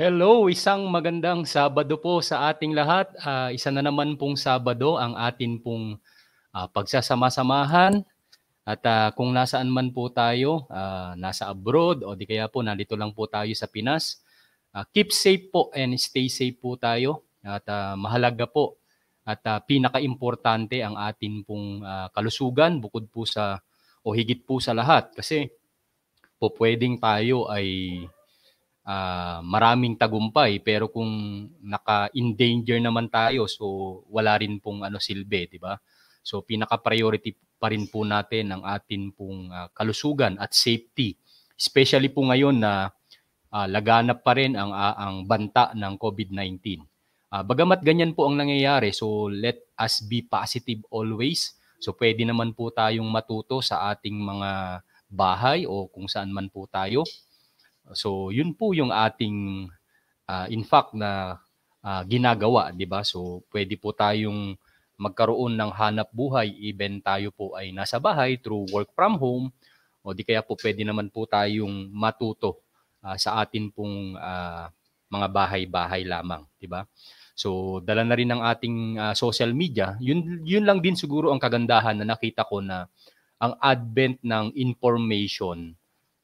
Hello, isang magandang Sabado po sa ating lahat. Uh, isa na naman pong Sabado ang atin pong uh, pagsasama-samahan. At uh, kung nasaan man po tayo, uh, nasa abroad o di kaya po nandito lang po tayo sa Pinas, uh, keep safe po and stay safe po tayo. At uh, mahalaga po at uh, pinaka-importante ang atin pong uh, kalusugan bukod po sa o higit po sa lahat kasi po pwedeng tayo ay uh, maraming tagumpay pero kung naka-endanger naman tayo so wala rin pong ano silbi, 'di ba? So pinaka-priority pa rin po natin ang atin pong uh, kalusugan at safety. Especially po ngayon na uh, laganap pa rin ang uh, ang banta ng COVID-19. Uh, bagamat ganyan po ang nangyayari, so let us be positive always. So pwede naman po tayong matuto sa ating mga bahay o kung saan man po tayo. So, yun po yung ating uh, in fact na uh, ginagawa, 'di ba? So, pwede po tayong magkaroon ng hanap buhay even tayo po ay nasa bahay through work from home o di kaya po pwede naman po tayong matuto uh, sa atin pong uh, mga bahay-bahay lamang, 'di ba? So, dala na rin ng ating uh, social media. Yun yun lang din siguro ang kagandahan na nakita ko na ang advent ng information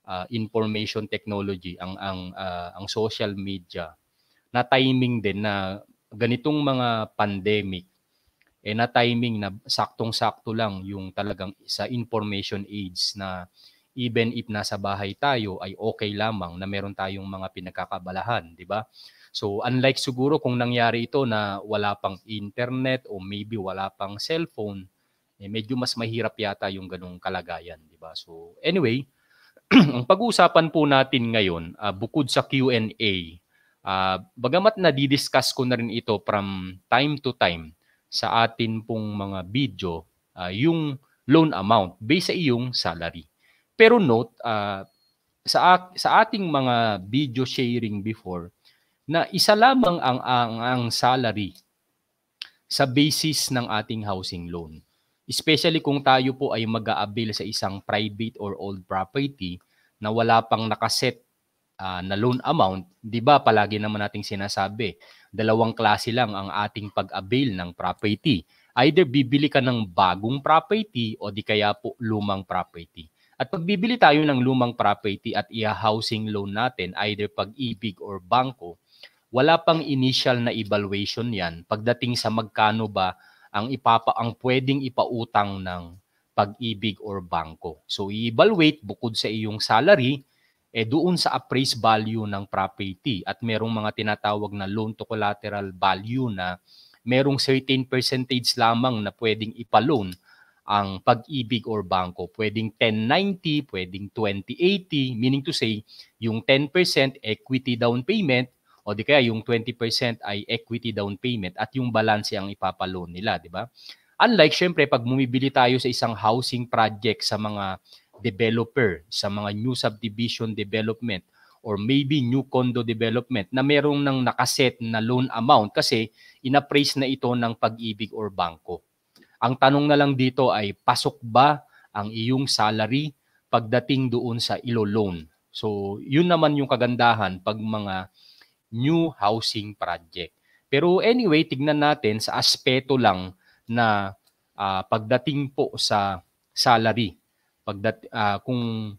uh, information technology, ang ang uh, ang social media na timing din na ganitong mga pandemic eh na timing na saktong-sakto lang yung talagang sa information age na even if nasa bahay tayo ay okay lamang na meron tayong mga pinagkakabalahan, di ba? So unlike siguro kung nangyari ito na wala pang internet o maybe wala pang cellphone, eh medyo mas mahirap yata yung ganung kalagayan, di ba? So anyway, ang pag-uusapan po natin ngayon, uh, bukod sa Q&A, uh, bagamat na didiscuss ko na rin ito from time to time sa atin pong mga video, uh, yung loan amount based sa iyong salary. Pero note, uh, sa, sa ating mga video sharing before, na isa lamang ang, ang, ang salary sa basis ng ating housing loan. Especially kung tayo po ay mag-a-avail sa isang private or old property na wala pang nakaset uh, na loan amount, 'di ba? Palagi naman nating sinasabi, dalawang klase lang ang ating pag-avail ng property. Either bibili ka ng bagong property o di kaya po lumang property. At pag bibili tayo ng lumang property at i-housing loan natin, either pag-ibig or bangko, wala pang initial na evaluation yan pagdating sa magkano ba ang ipapa ang pwedeng ipautang ng pag-ibig or bangko. So i-evaluate bukod sa iyong salary eh doon sa appraised value ng property at merong mga tinatawag na loan to collateral value na merong certain percentage lamang na pwedeng ipaloan ang pag-ibig or bangko. Pwedeng 1090, pwedeng 2080, meaning to say, yung 10% equity down payment o di kaya yung 20% ay equity down payment at yung balance ang ipapaloan nila, di ba? Unlike syempre pag bumibili tayo sa isang housing project sa mga developer, sa mga new subdivision development or maybe new condo development na merong nang nakaset na loan amount kasi inappraise na ito ng pag-ibig or bangko. Ang tanong na lang dito ay pasok ba ang iyong salary pagdating doon sa ilo loan? So, yun naman yung kagandahan pag mga new housing project. Pero anyway, tignan natin sa aspeto lang na uh, pagdating po sa salary, pagdat uh, kung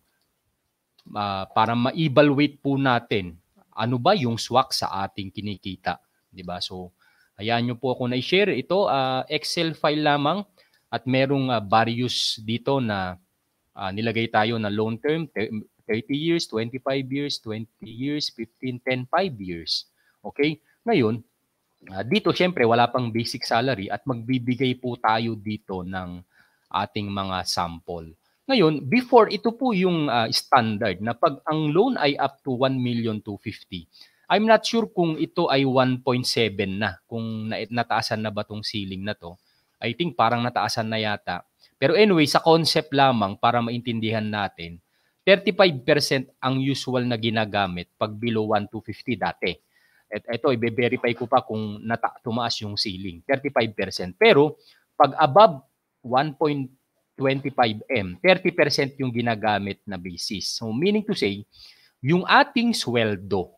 uh, para ma-evaluate po natin ano ba yung swak sa ating kinikita, 'di ba? So, hayaan niyo po ako na i-share ito uh, Excel file lamang at merong uh, various dito na uh, nilagay tayo na long term 30 years, 25 years, 20 years, 15, 10, 5 years. Okay? Ngayon, uh, dito syempre wala pang basic salary at magbibigay po tayo dito ng ating mga sample. Ngayon, before ito po yung uh, standard na pag ang loan ay up to 1 million 250. I'm not sure kung ito ay 1.7 na, kung nataasan na ba tong ceiling na to. I think parang nataasan na yata. Pero anyway, sa concept lamang para maintindihan natin, 35% ang usual na ginagamit pag below 1 to 50 dati. At ito, i-verify ko pa kung nata tumaas yung ceiling. 35%. Pero pag above 1.25M, 30% yung ginagamit na basis. So meaning to say, yung ating sweldo,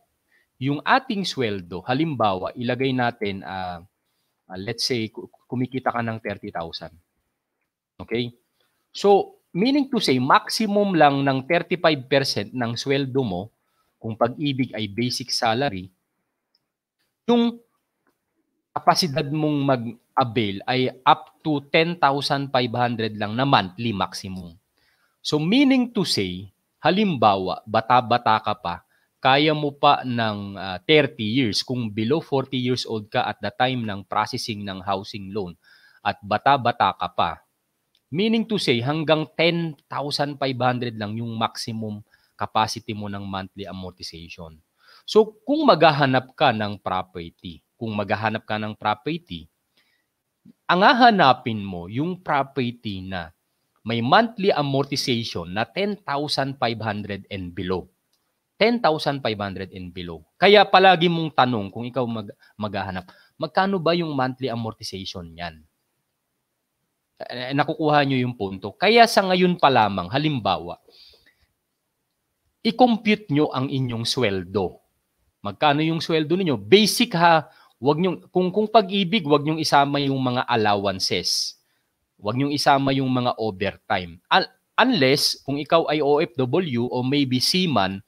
yung ating sweldo, halimbawa, ilagay natin, uh, uh, let's say, kumikita ka ng 30,000. Okay? So, meaning to say, maximum lang ng 35% ng sweldo mo, kung pag-ibig ay basic salary, yung kapasidad mong mag-avail ay up to 10,500 lang na monthly maximum. So meaning to say, halimbawa, bata-bata ka pa, kaya mo pa ng uh, ah, 30 years kung below 40 years old ka at the time ng processing ng housing loan at bata-bata ka pa. Meaning to say, hanggang 10,500 lang yung maximum capacity mo ng monthly amortization. So kung maghahanap ka ng property, kung maghahanap ka ng property, ang hahanapin mo yung property na may monthly amortization na 10,500 and below. 10,500 and below. Kaya palagi mong tanong kung ikaw mag, maghahanap, magkano ba yung monthly amortization niyan? Eh, nakukuha nyo yung punto. Kaya sa ngayon pa lamang, halimbawa, i-compute nyo ang inyong sweldo. Magkano yung sweldo niyo? Basic ha, wag nyo, kung, kung pag-ibig, wag nyo isama yung mga allowances. Wag nyo isama yung mga overtime. Un- unless, kung ikaw ay OFW o maybe seaman,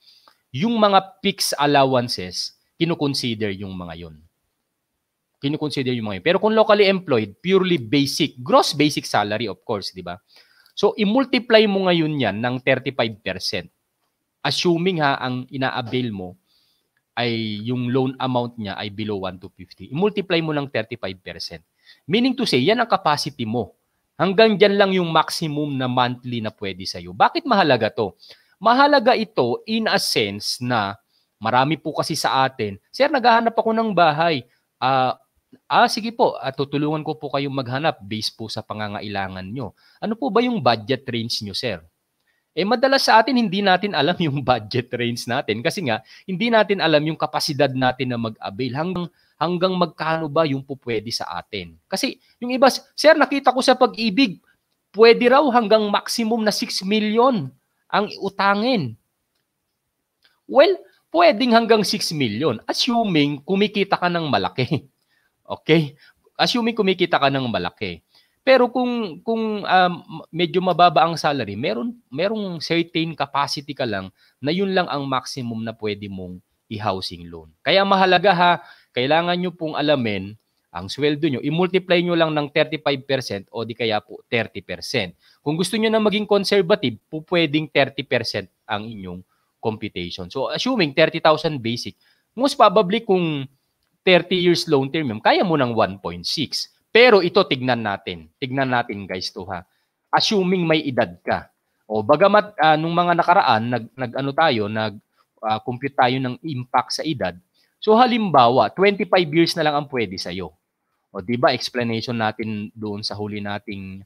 yung mga fixed allowances, kinukonsider yung mga yon. Kinukonsider yung mga yun. Pero kung locally employed, purely basic, gross basic salary of course, di ba? So, i-multiply mo ngayon yan ng 35%. Assuming ha, ang ina-avail mo ay yung loan amount niya ay below 1 to 50. I-multiply mo ng 35%. Meaning to say, yan ang capacity mo. Hanggang dyan lang yung maximum na monthly na pwede sa'yo. Bakit mahalaga to? Mahalaga ito in a sense na marami po kasi sa atin, Sir, naghahanap ako ng bahay. Uh, ah, sige po, uh, tutulungan ko po kayong maghanap based po sa pangangailangan nyo. Ano po ba yung budget range nyo, Sir? Eh madalas sa atin hindi natin alam yung budget range natin kasi nga hindi natin alam yung kapasidad natin na mag-avail hanggang hanggang magkano ba yung pupwede sa atin. Kasi yung iba, sir, nakita ko sa pag-ibig, pwede raw hanggang maximum na 6 million ang utangin. Well, pwedeng hanggang 6 million, assuming kumikita ka ng malaki. Okay? Assuming kumikita ka ng malaki. Pero kung kung um, medyo mababa ang salary, meron merong certain capacity ka lang na yun lang ang maximum na pwede mong i-housing loan. Kaya mahalaga ha, kailangan nyo pong alamin ang sweldo nyo, i-multiply nyo lang ng 35% o di kaya po 30%. Kung gusto nyo na maging conservative, po pwedeng 30% ang inyong computation. So assuming 30,000 basic, most probably kung 30 years loan term, kaya mo ng 1.6. Pero ito tignan natin. Tignan natin guys to ha. Assuming may edad ka. O bagamat uh, nung mga nakaraan nag nag ano tayo, nag uh, compute tayo ng impact sa edad. So halimbawa, 25 years na lang ang pwede sa iyo. O di ba explanation natin doon sa huli nating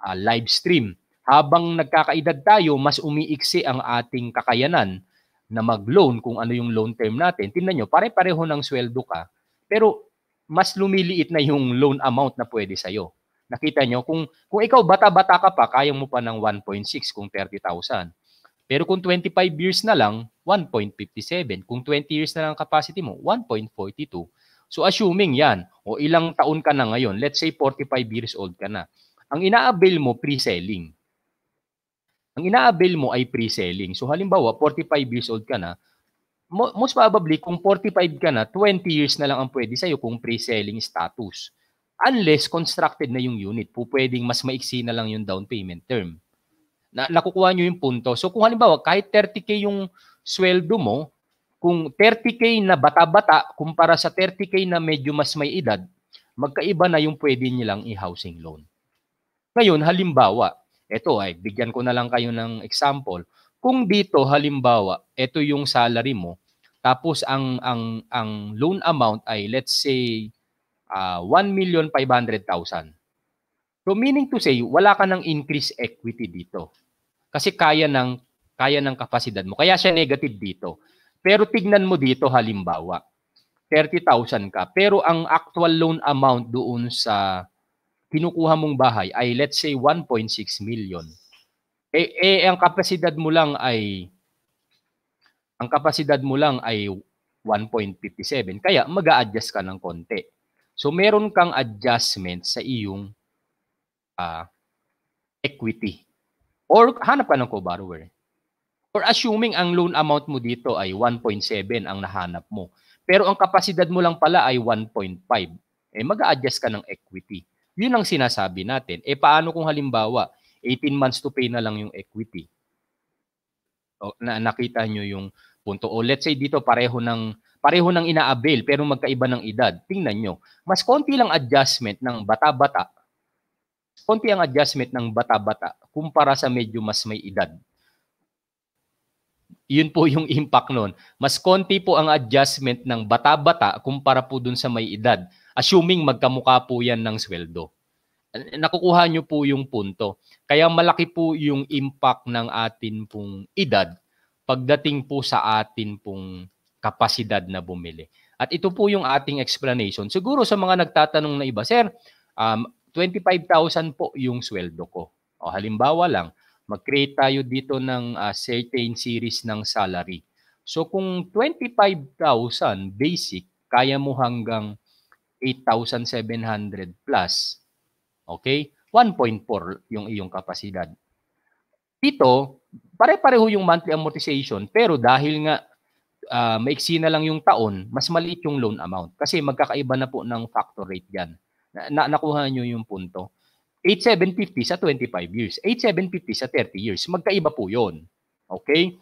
uh, live stream. Habang nagkakaedad tayo, mas umiiksi ang ating kakayanan na mag-loan kung ano yung loan term natin. Tingnan nyo, pare-pareho ng sweldo ka, pero mas lumiliit na yung loan amount na pwede sa'yo. Nakita nyo, kung, kung ikaw bata-bata ka pa, kaya mo pa ng 1.6 kung 30,000. Pero kung 25 years na lang, 1.57. Kung 20 years na lang capacity mo, 1.42. So assuming yan, o ilang taon ka na ngayon, let's say 45 years old ka na, ang ina-avail mo pre-selling. Ang ina-avail mo ay pre-selling. So halimbawa, 45 years old ka na, most probably kung 45 ka na, 20 years na lang ang pwede sa'yo kung pre-selling status. Unless constructed na yung unit, po pwedeng mas maiksi na lang yung down payment term. Na, nakukuha nyo yung punto. So kung halimbawa, kahit 30k yung sweldo mo, kung 30K na bata-bata kumpara sa 30K na medyo mas may edad, magkaiba na yung pwede nilang i-housing loan. Ngayon, halimbawa, ito ay, bigyan ko na lang kayo ng example. Kung dito, halimbawa, ito yung salary mo, tapos ang ang ang loan amount ay let's say uh, 1,500,000. So meaning to say, wala ka ng increase equity dito. Kasi kaya ng kaya ng kapasidad mo. Kaya siya negative dito. Pero tignan mo dito halimbawa, 30,000 ka, pero ang actual loan amount doon sa kinukuha mong bahay ay let's say 1.6 million. Eh, eh ang kapasidad mo lang ay ang kapasidad mo lang ay 1.57. Kaya mag adjust ka ng konti. So meron kang adjustment sa iyong uh, equity. Or hanap ka ng co-borrower. Or assuming ang loan amount mo dito ay 1.7 ang nahanap mo. Pero ang kapasidad mo lang pala ay 1.5. Eh mag adjust ka ng equity. Yun ang sinasabi natin. Eh paano kung halimbawa 18 months to pay na lang yung equity? O, na nakita nyo yung punto. O let's say dito pareho ng pareho ng ina-avail pero magkaiba ng edad. Tingnan nyo. Mas konti lang adjustment ng bata-bata. Konti ang adjustment ng bata-bata kumpara sa medyo mas may edad. Yun po yung impact nun. Mas konti po ang adjustment ng bata-bata kumpara po dun sa may edad. Assuming magkamukha po yan ng sweldo. Nakukuha nyo po yung punto. Kaya malaki po yung impact ng atin pong edad pagdating po sa atin pong kapasidad na bumili. At ito po yung ating explanation. Siguro sa mga nagtatanong na iba, Sir, um, 25,000 po yung sweldo ko. O halimbawa lang, mag-create tayo dito ng uh, certain series ng salary. So kung 25,000 basic, kaya mo hanggang 8,700 plus. Okay? 1.4 yung iyong kapasidad. Dito, pare-pareho yung monthly amortization pero dahil nga uh, maiksi na lang yung taon, mas maliit yung loan amount kasi magkakaiba na po ng factor rate diyan. Na, na nakuha niyo yung punto. 8750 sa 25 years, 8750 sa 30 years. Magkaiba po 'yon. Okay?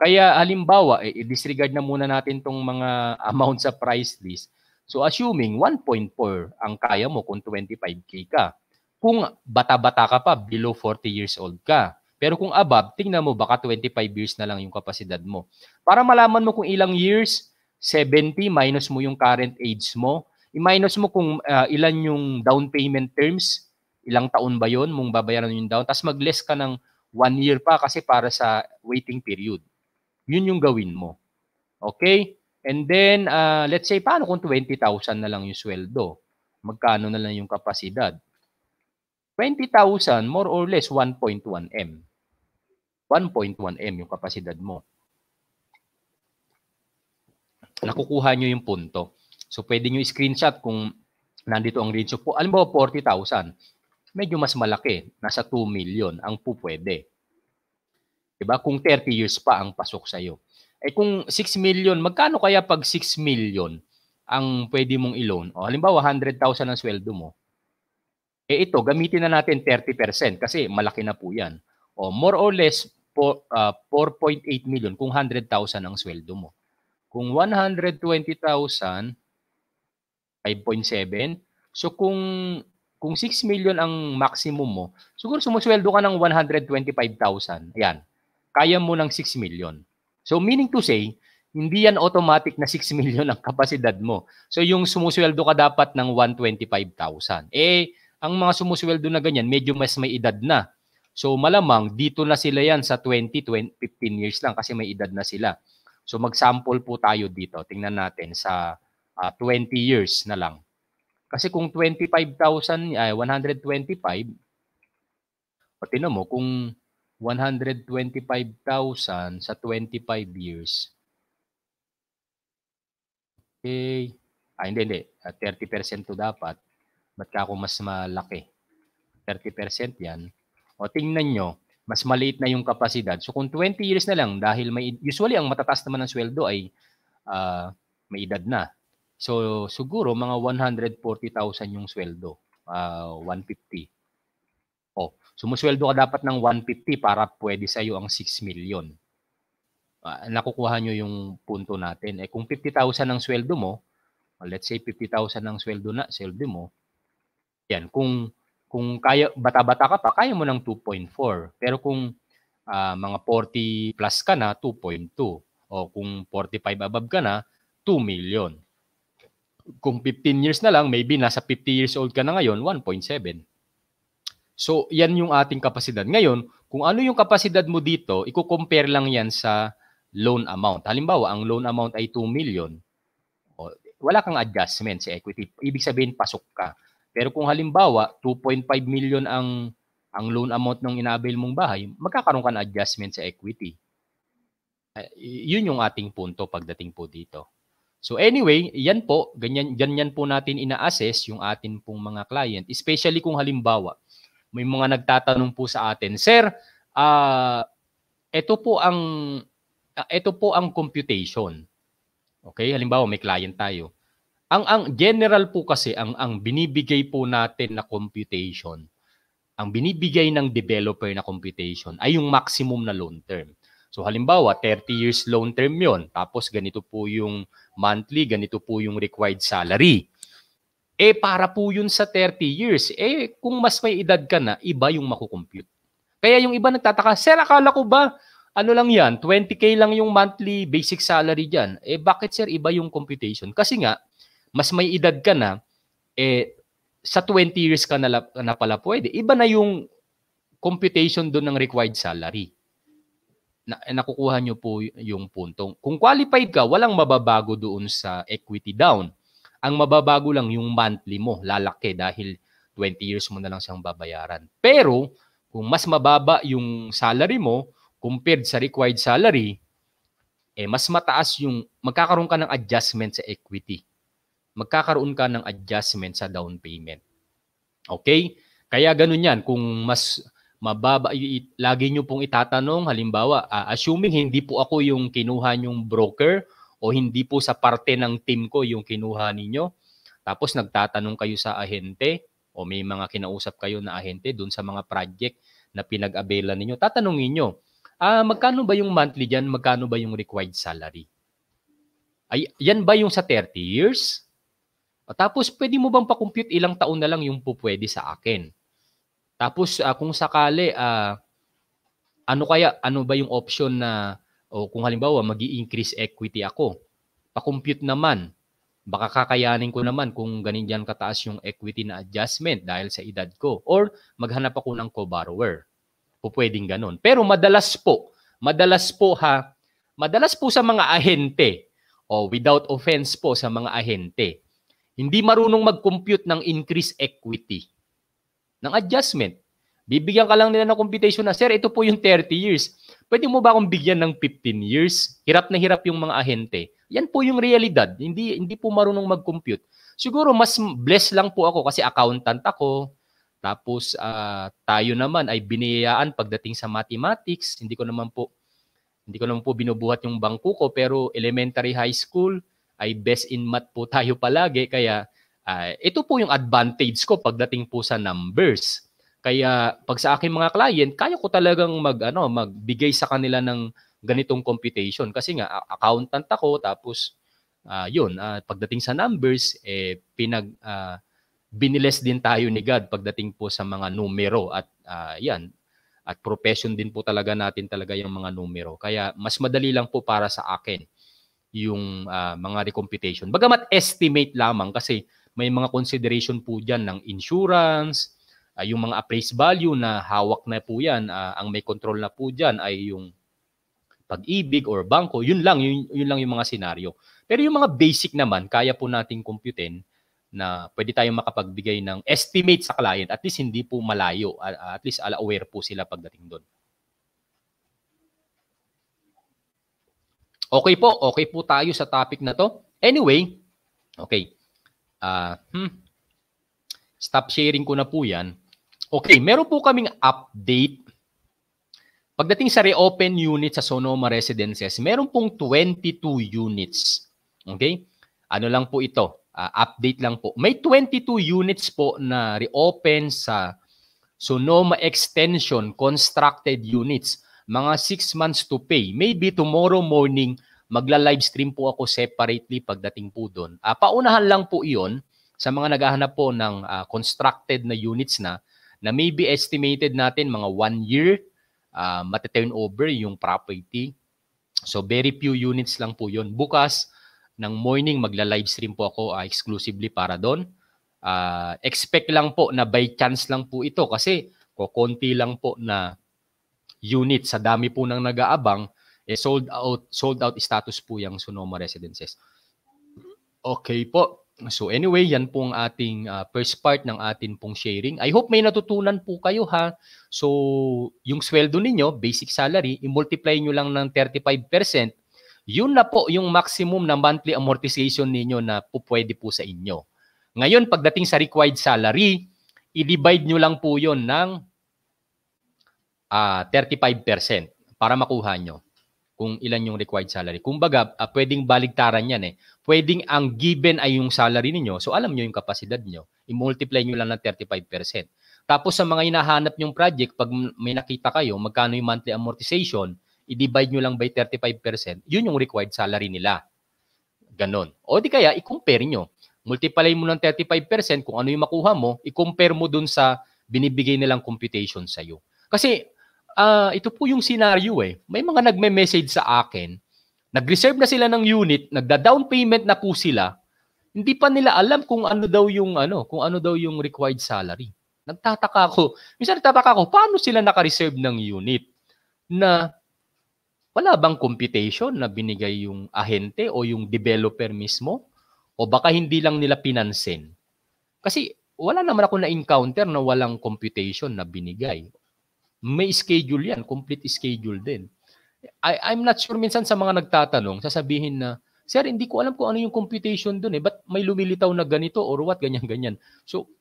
Kaya halimbawa, eh, disregard na muna natin tong mga amount sa price list. So assuming 1.4 ang kaya mo kung 25k ka. Kung bata-bata ka pa, below 40 years old ka, pero kung above, tingnan mo baka 25 years na lang yung kapasidad mo. Para malaman mo kung ilang years, 70 minus mo yung current age mo, i-minus mo kung uh, ilan yung down payment terms, ilang taon ba yon mong babayaran yung down, tapos mag-less ka ng one year pa kasi para sa waiting period. Yun yung gawin mo. Okay? And then, uh, let's say, paano kung 20,000 na lang yung sweldo? Magkano na lang yung kapasidad? 20,000, more or less 1.1 M. 1.1M yung kapasidad mo. Nakukuha nyo yung punto. So, pwede nyo screenshot kung nandito ang range po. Alam mo, 40,000. Medyo mas malaki. Nasa 2 million ang po pwede. Diba? Kung 30 years pa ang pasok sa'yo. Eh kung 6 million, magkano kaya pag 6 million ang pwede mong i-loan? O, halimbawa, 100,000 ang sweldo mo. Eh ito, gamitin na natin 30% kasi malaki na po yan. O more or less po, uh, 4.8 million kung 100,000 ang sweldo mo. Kung 120,000, 5.7. So kung kung 6 million ang maximum mo, siguro sumusweldo ka ng 125,000. Ayan. Kaya mo ng 6 million. So meaning to say, hindi yan automatic na 6 million ang kapasidad mo. So yung sumusweldo ka dapat ng 125,000. Eh, ang mga sumusweldo na ganyan, medyo mas may edad na. So malamang dito na sila yan sa 20, 20 15 years lang kasi may edad na sila. So mag-sample po tayo dito. Tingnan natin sa uh, ah, 20 years na lang. Kasi kung 25,000 ay 125 o tinan mo kung 125,000 sa 25 years. Okay. Ah, hindi, hindi. Uh, ah, 30% to dapat. Ba't ka ako mas malaki? 30% yan. O tingnan nyo, mas maliit na yung kapasidad. So kung 20 years na lang, dahil may, usually ang matataas naman ng sweldo ay uh, may edad na. So siguro mga 140,000 yung sweldo, uh, 150. O, sumusweldo ka dapat ng 150 para pwede sa iyo ang 6 million. Uh, nakukuha nyo yung punto natin. Eh kung 50,000 ang sweldo mo, let's say 50,000 ang sweldo na, sweldo mo, yan, kung kung kaya bata-bata ka pa, kaya mo ng 2.4. Pero kung uh, mga 40 plus ka na, 2.2. O kung 45 above ka na, 2 million. Kung 15 years na lang, maybe nasa 50 years old ka na ngayon, 1.7. So, yan yung ating kapasidad. Ngayon, kung ano yung kapasidad mo dito, i-compare lang yan sa loan amount. Halimbawa, ang loan amount ay 2 million. Wala kang adjustment sa equity. Ibig sabihin, pasok ka. Pero kung halimbawa, 2.5 million ang ang loan amount ng inabil mong bahay, magkakaroon ka ng adjustment sa equity. Uh, yun yung ating punto pagdating po dito. So anyway, yan po, ganyan, ganyan po natin ina-assess yung atin pong mga client. Especially kung halimbawa, may mga nagtatanong po sa atin, Sir, uh, ito po ang uh, ito po ang computation. Okay, halimbawa may client tayo. Ang ang general po kasi ang ang binibigay po natin na computation, ang binibigay ng developer na computation ay yung maximum na loan term. So halimbawa, 30 years loan term yon. Tapos ganito po yung monthly, ganito po yung required salary. Eh para po yun sa 30 years, eh kung mas may edad ka na, iba yung makukompute. Kaya yung iba nagtataka, Sir, akala ko ba, ano lang yan, 20k lang yung monthly basic salary dyan. Eh bakit sir, iba yung computation? Kasi nga, mas may edad ka na, eh sa 20 years ka na, na pala pwede. Iba na yung computation doon ng required salary na, nakukuha nyo po yung puntong. Kung qualified ka, walang mababago doon sa equity down. Ang mababago lang yung monthly mo, lalaki dahil 20 years mo na lang siyang babayaran. Pero, kung mas mababa yung salary mo compared sa required salary, eh mas mataas yung magkakaroon ka ng adjustment sa equity. Magkakaroon ka ng adjustment sa down payment. Okay? Kaya ganun yan. Kung mas mababa lagi niyo pong itatanong halimbawa uh, assuming hindi po ako yung kinuha nyong broker o hindi po sa parte ng team ko yung kinuha ninyo? Tapos nagtatanong kayo sa ahente o may mga kinausap kayo na ahente doon sa mga project na pinag-abela ninyo. Tatanungin niyo ah magkano ba yung monthly diyan magkano ba yung required salary? Ay yan ba yung sa 30 years? O, tapos pwede mo bang pa-compute ilang taon na lang yung po pwede sa akin? Tapos uh, kung sakali uh, ano kaya ano ba yung option na o kung halimbawa magi-increase equity ako, pa-compute naman. Baka kakayanin ko naman kung ganin diyan kataas yung equity na adjustment dahil sa edad ko or maghanap ako ng co-borrower. Po pwedeng ganun. Pero madalas po, madalas po ha, madalas po sa mga ahente o without offense po sa mga ahente, hindi marunong mag-compute ng increase equity ng adjustment. Bibigyan ka lang nila ng computation na, Sir, ito po yung 30 years. Pwede mo ba akong bigyan ng 15 years? Hirap na hirap yung mga ahente. Yan po yung realidad. Hindi, hindi po marunong mag-compute. Siguro mas blessed lang po ako kasi accountant ako. Tapos uh, tayo naman ay biniyayaan pagdating sa mathematics. Hindi ko naman po hindi ko naman po binubuhat yung bangko ko pero elementary high school ay best in math po tayo palagi kaya Uh, ito po yung advantage ko pagdating po sa numbers. Kaya pag sa aking mga client, kaya ko talagang mag ano, magbigay sa kanila ng ganitong computation kasi nga accountant ako tapos uh, yun, uh, pagdating sa numbers eh pinag uh, biniles din tayo ni God pagdating po sa mga numero at uh, yan at profession din po talaga natin talaga yung mga numero. Kaya mas madali lang po para sa akin yung uh, mga recomputation. Bagamat estimate lamang kasi may mga consideration po dyan ng insurance, uh, yung mga appraised value na hawak na po yan, uh, ang may control na po dyan ay yung pag-ibig or bangko, yun lang, yun, yun lang yung mga senaryo. Pero yung mga basic naman, kaya po nating computein na pwede tayong makapagbigay ng estimate sa client, at least hindi po malayo, at least aware po sila pagdating doon. Okay po, okay po tayo sa topic na to. Anyway, okay. Uh, hmm, stop sharing ko na po yan. Okay, meron po kaming update. Pagdating sa reopen unit sa Sonoma Residences, meron pong 22 units. Okay? Ano lang po ito? Uh, update lang po. May 22 units po na reopen sa Sonoma Extension constructed units. Mga 6 months to pay. Maybe tomorrow morning, magla-live stream po ako separately pagdating po doon. Uh, paunahan lang po iyon sa mga naghahanap po ng uh, constructed na units na na maybe estimated natin mga one year uh, mati-turn over yung property. So very few units lang po yun. Bukas ng morning magla-live stream po ako uh, exclusively para doon. Uh, expect lang po na by chance lang po ito kasi kokonti lang po na unit sa dami po ng nag-aabang eh sold out sold out status po yung Sonoma Residences. Okay po. So anyway, yan po ang ating uh, first part ng atin pong sharing. I hope may natutunan po kayo ha. So yung sweldo ninyo, basic salary, i-multiply nyo lang ng 35%, yun na po yung maximum na monthly amortization ninyo na po pwede po sa inyo. Ngayon, pagdating sa required salary, i-divide nyo lang po yun ng uh, 35% para makuha nyo kung ilan yung required salary. Kung baga, uh, pwedeng baligtaran yan eh. Pwedeng ang given ay yung salary ninyo, so alam nyo yung kapasidad nyo. I-multiply nyo lang ng 35%. Tapos sa mga hinahanap nyong project, pag may nakita kayo, magkano yung monthly amortization, i-divide nyo lang by 35%, yun yung required salary nila. Ganon. O di kaya, i-compare nyo. Multiply mo ng 35% kung ano yung makuha mo, i-compare mo dun sa binibigay nilang computation sa'yo. Kasi uh, ito po yung scenario eh. May mga nagme-message sa akin, nag-reserve na sila ng unit, nagda-down payment na po sila, hindi pa nila alam kung ano daw yung ano, kung ano daw yung required salary. Nagtataka ako. Minsan nagtataka ako, paano sila naka-reserve ng unit na wala bang computation na binigay yung ahente o yung developer mismo? O baka hindi lang nila pinansin? Kasi wala naman ako na-encounter na walang computation na binigay. May schedule yan, complete schedule din. I, I'm not sure minsan sa mga nagtatanong, sasabihin na, Sir, hindi ko alam kung ano yung computation dun eh. Ba't may lumilitaw na ganito or what, ganyan-ganyan. So,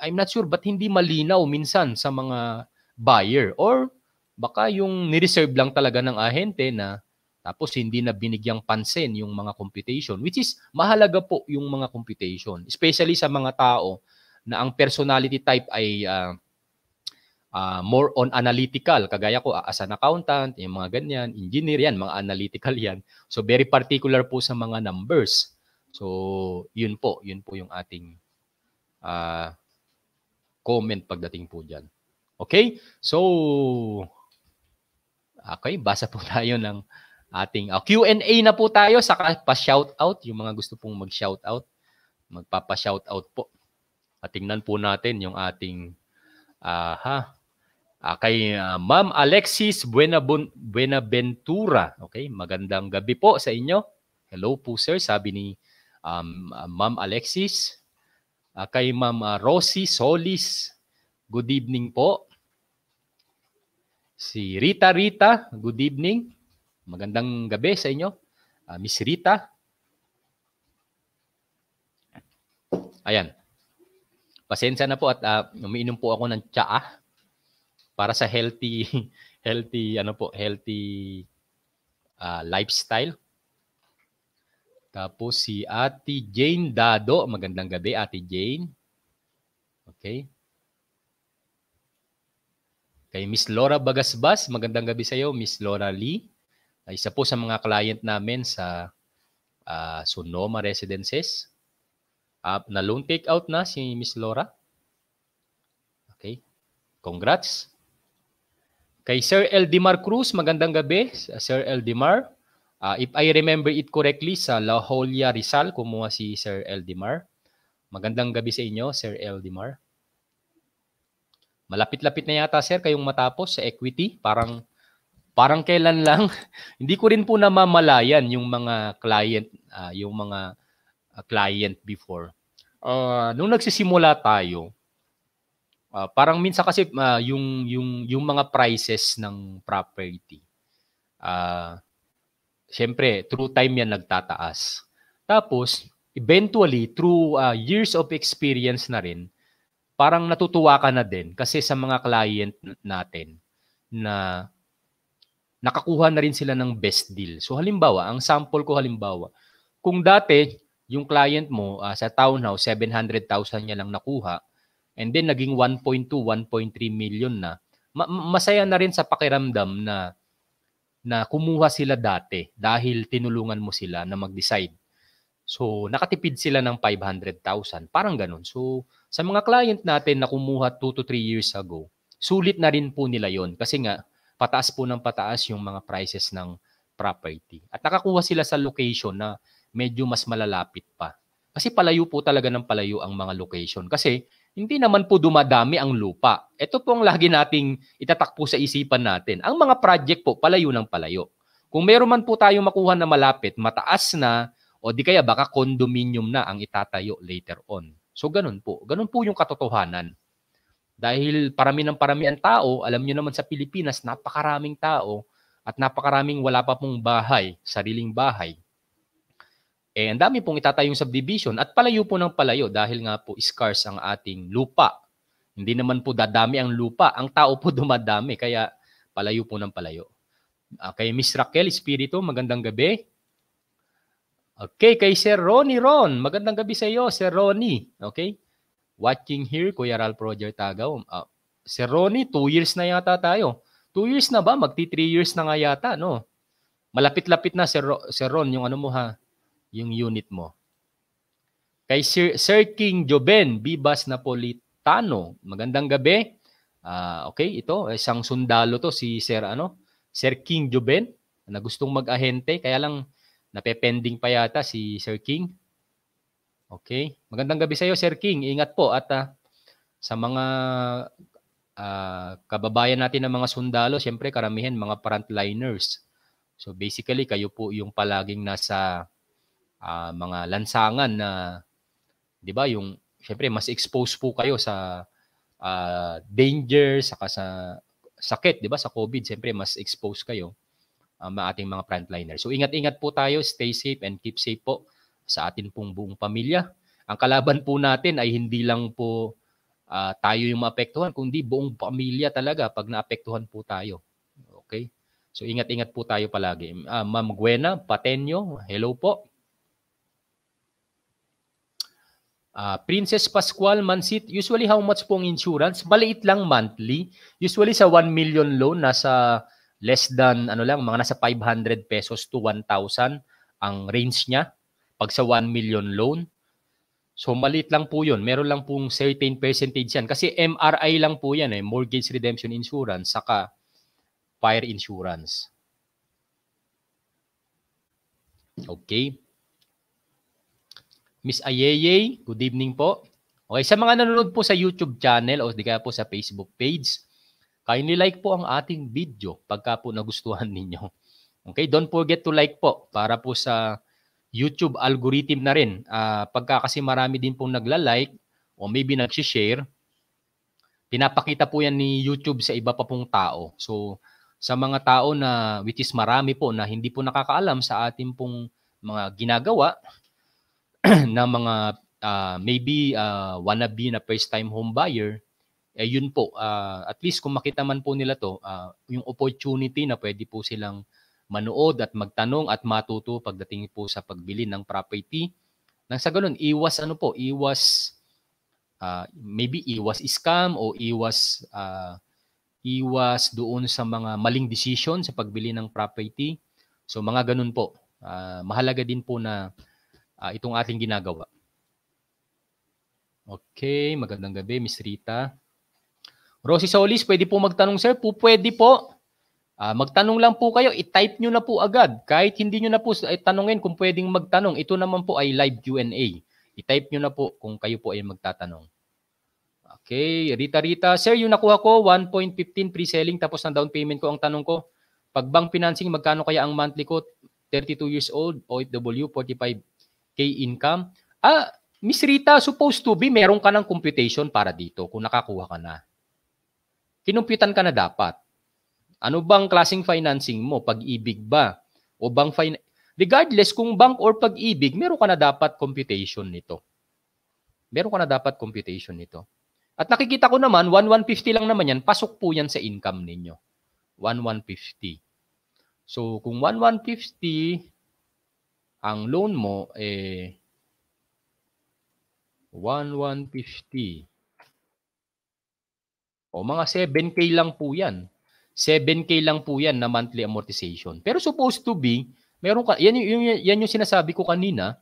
I'm not sure, but hindi malinaw minsan sa mga buyer or baka yung ni-reserve lang talaga ng ahente na tapos hindi na binigyang pansin yung mga computation which is mahalaga po yung mga computation especially sa mga tao na ang personality type ay uh, uh, more on analytical kagaya ko as an accountant yung mga ganyan engineer yan mga analytical yan so very particular po sa mga numbers so yun po yun po yung ating uh, comment pagdating po dyan. Okay? So, okay, basa po tayo ng ating uh, ah, Q&A na po tayo saka pa-shoutout yung mga gusto pong mag-shoutout. Magpapa-shoutout po. At tingnan po natin yung ating uh, ha, uh, kay uh, Ma'am Alexis Buenabun, Buenaventura. Okay, magandang gabi po sa inyo. Hello po sir, sabi ni um, uh, Ma'am Alexis. Uh, kay Ma'am uh, Rosie Solis, good evening po. Si Rita Rita, good evening. Magandang gabi sa inyo. Uh, Miss Rita. Ayan. Pasensya na po at uh, umiinom po ako ng tsaa para sa healthy healthy ano po, healthy uh, lifestyle. Tapos si Ate Jane Dado. Magandang gabi, Ate Jane. Okay. Kay Miss Laura Bagasbas, magandang gabi sa iyo, Miss Laura Lee. Isa po sa mga client namin sa uh, Sonoma Residences. Uh, na loan take out na si Miss Laura. Okay. Congrats. Kay Sir Eldimar Cruz, magandang gabi, Sir Eldimar. Uh, if I remember it correctly, sa La Jolla Rizal, kumuha si Sir Eldimar. Magandang gabi sa inyo, Sir Eldimar. Malapit-lapit na yata, sir, kayong matapos sa equity. Parang parang kailan lang. Hindi ko rin po namamalayan yung mga client, uh, yung mga uh, client before. Uh, nung nagsisimula tayo, uh, parang minsan kasi uh, yung yung yung mga prices ng property uh, Siyempre, through time yan nagtataas. Tapos, eventually, through uh, years of experience na rin, parang natutuwa ka na din kasi sa mga client natin na nakakuha na rin sila ng best deal. So halimbawa, ang sample ko halimbawa, kung dati yung client mo uh, sa townhouse 700,000 niya lang nakuha and then naging 1.2 1.3 million na ma- masaya na rin sa pakiramdam na na kumuha sila dati dahil tinulungan mo sila na mag-decide. So, nakatipid sila ng 500,000. Parang ganun. So, sa mga client natin na kumuha 2 to 3 years ago, sulit na rin po nila yon Kasi nga, pataas po ng pataas yung mga prices ng property. At nakakuha sila sa location na medyo mas malalapit pa. Kasi palayo po talaga ng palayo ang mga location. Kasi hindi naman po dumadami ang lupa. Ito po ang lagi nating itatakpo sa isipan natin. Ang mga project po, palayo ng palayo. Kung meron man po tayo makuha na malapit, mataas na, o di kaya baka condominium na ang itatayo later on. So ganun po. Ganun po yung katotohanan. Dahil parami ng parami ang tao, alam nyo naman sa Pilipinas, napakaraming tao, at napakaraming wala pa pong bahay, sariling bahay. Eh, ang dami pong itatayong subdivision at palayo po ng palayo dahil nga po scarce ang ating lupa. Hindi naman po dadami ang lupa, ang tao po dumadami, kaya palayo po ng palayo. Uh, kay Miss Raquel Espiritu, magandang gabi. Okay, kay Sir Ronnie Ron, magandang gabi sa iyo, Sir Ronnie. Okay? Watching here, Kuya Ral Project Tagaw. Uh, Sir Ronnie, two years na yata tayo. Two years na ba? Magti three years na nga yata, no? Malapit-lapit na, Sir, Ro- Sir Ron, yung ano mo ha, yung unit mo. Kay Sir, Sir King Joben, Bibas Napolitano, magandang gabi. Uh, okay, ito, isang sundalo to, si Sir, ano, Sir King Joben, na gustong mag-ahente, kaya lang napepending pa yata si Sir King. Okay, magandang gabi sa iyo, Sir King. Ingat po at uh, sa mga uh, kababayan natin ng mga sundalo, siyempre karamihan mga frontliners. So basically, kayo po yung palaging nasa uh, mga lansangan na, di ba, yung, siyempre mas exposed po kayo sa uh, danger, saka sa sakit, di ba, sa COVID, siyempre mas exposed kayo um, ating mga frontliners. So ingat-ingat po tayo, stay safe and keep safe po sa atin pong buong pamilya. Ang kalaban po natin ay hindi lang po uh, tayo yung maapektuhan, kundi buong pamilya talaga pag naapektuhan po tayo. Okay? So ingat-ingat po tayo palagi. Uh, Ma'am Gwena Patenyo, hello po. Uh, Princess Pascual Mansit, usually how much pong insurance? Maliit lang monthly. Usually sa 1 million loan, nasa less than, ano lang, mga nasa 500 pesos to 1,000 ang range niya. Pag sa 1 million loan, So maliit lang po 'yun. Meron lang pong certain percentage yan. Kasi MRI lang po yan eh. Mortgage Redemption Insurance saka fire insurance. Okay. Miss Ayeye, good evening po. Okay, sa mga nanonood po sa YouTube channel o di kaya po sa Facebook page, kindly like po ang ating video pagka po nagustuhan ninyo. Okay, don't forget to like po para po sa YouTube algorithm na rin. Uh, pagka kasi marami din pong nagla-like o maybe nag-share, pinapakita po yan ni YouTube sa iba pa pong tao. So, sa mga tao na, which is marami po, na hindi po nakakaalam sa ating pong mga ginagawa, na mga uh, maybe uh, wannabe na first time home buyer, eh yun po, uh, at least kung makita man po nila to, uh, yung opportunity na pwede po silang manood at magtanong at matuto pagdating po sa pagbili ng property. Nang sa ganun, iwas ano po, iwas uh, maybe iwas scam o iwas uh, iwas doon sa mga maling decision sa pagbili ng property. So mga ganun po. Uh, mahalaga din po na uh, itong ating ginagawa. Okay, magandang gabi, Miss Rita. Rosie Solis, pwede po magtanong, sir? Po, pwede po. Uh, magtanong lang po kayo, i-type nyo na po agad. Kahit hindi nyo na po tanongin kung pwedeng magtanong, ito naman po ay live Q&A. I-type nyo na po kung kayo po ay magtatanong. Okay, Rita Rita. Sir, yung nakuha ko, 1.15 pre-selling tapos na down payment ko. Ang tanong ko, pag bank financing, magkano kaya ang monthly ko? 32 years old, OFW, 45K income. Ah, Miss Rita, supposed to be, meron ka ng computation para dito kung nakakuha ka na. Kinumputan ka na dapat. Ano bang klaseng financing mo? Pag-ibig ba? O bang fin- Regardless kung bank or pag-ibig, meron ka na dapat computation nito. Meron ka na dapat computation nito. At nakikita ko naman, 1,150 lang naman yan, pasok po yan sa income ninyo. 1,150. So, kung 1,150 ang loan mo, eh, 1,150. O mga 7K lang po yan. 7K lang po yan na monthly amortization. Pero supposed to be, meron ka, yan, yung, yan yung sinasabi ko kanina,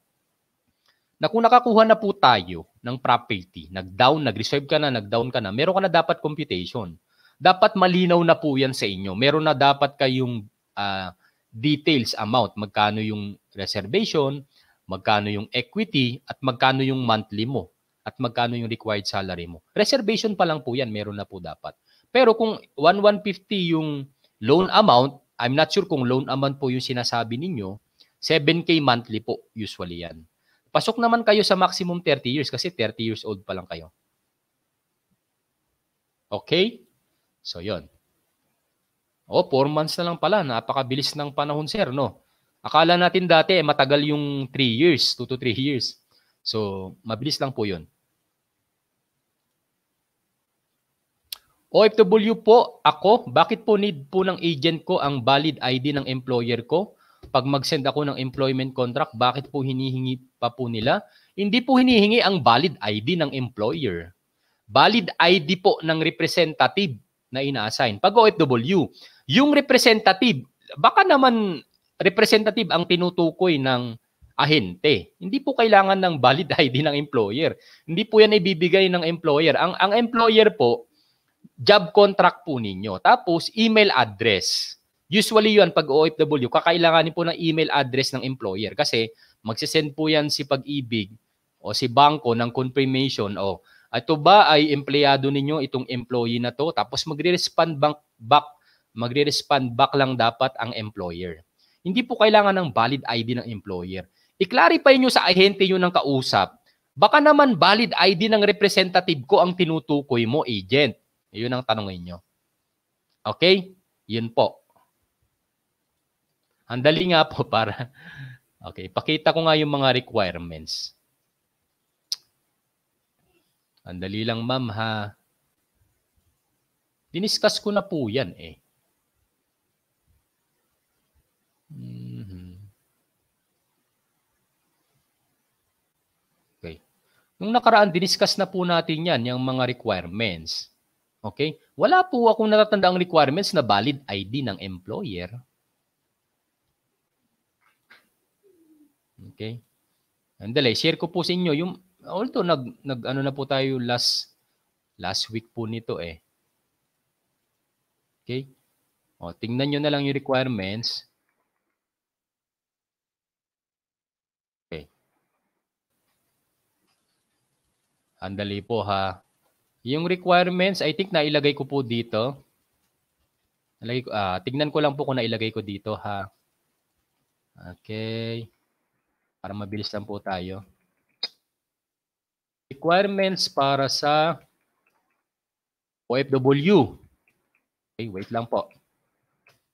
na kung nakakuha na po tayo ng property, nag-down, nag-reserve ka na, nag-down ka na, meron ka na dapat computation. Dapat malinaw na po yan sa inyo. Meron na dapat kayong uh, details amount, magkano yung reservation, magkano yung equity, at magkano yung monthly mo, at magkano yung required salary mo. Reservation pa lang po yan, meron na po dapat. Pero kung 1150 yung loan amount, I'm not sure kung loan amount po yung sinasabi ninyo, 7K monthly po usually yan. Pasok naman kayo sa maximum 30 years kasi 30 years old pa lang kayo. Okay? So, yon. O, 4 months na lang pala. Napakabilis ng panahon, sir, no? Akala natin dati, eh, matagal yung 3 years, 2 to 3 years. So, mabilis lang po yun. OFW po ako, bakit po need po ng agent ko ang valid ID ng employer ko? Pag mag-send ako ng employment contract, bakit po hinihingi pa po nila? Hindi po hinihingi ang valid ID ng employer. Valid ID po ng representative na ina-assign. Pag OFW, yung representative, baka naman representative ang tinutukoy ng ahente. Hindi po kailangan ng valid ID ng employer. Hindi po yan ibibigay ng employer. Ang ang employer po job contract po ninyo. Tapos email address. Usually yun pag OFW, kakailanganin po ng email address ng employer kasi magsisend po yan si Pag-ibig o si Bangko ng confirmation o ito ba ay empleyado ninyo itong employee na to tapos magre-respond back, back magre-respond back lang dapat ang employer. Hindi po kailangan ng valid ID ng employer. I-clarify nyo sa ahente nyo ng kausap, baka naman valid ID ng representative ko ang tinutukoy mo, agent. Yun ang tanongin nyo. Okay? Yun po. Handali nga po para... Okay, pakita ko nga yung mga requirements. Andali lang ma'am ha. Diniscuss ko na po yan eh. Mm-hmm. Okay. Nung nakaraan, diniscuss na po natin yan, yung mga requirements. Okay? Wala po akong natatanda ang requirements na valid ID ng employer. Okay? Andali, share ko po sa inyo yung although nag nag ano na po tayo last last week po nito eh. Okay? O, tingnan niyo na lang yung requirements. Okay. Andali po ha. Yung requirements, I think nailagay ko po dito. Nalagay ko, ah, tignan ko lang po kung nailagay ko dito ha. Okay. Para mabilis lang po tayo. Requirements para sa OFW. Okay, wait lang po.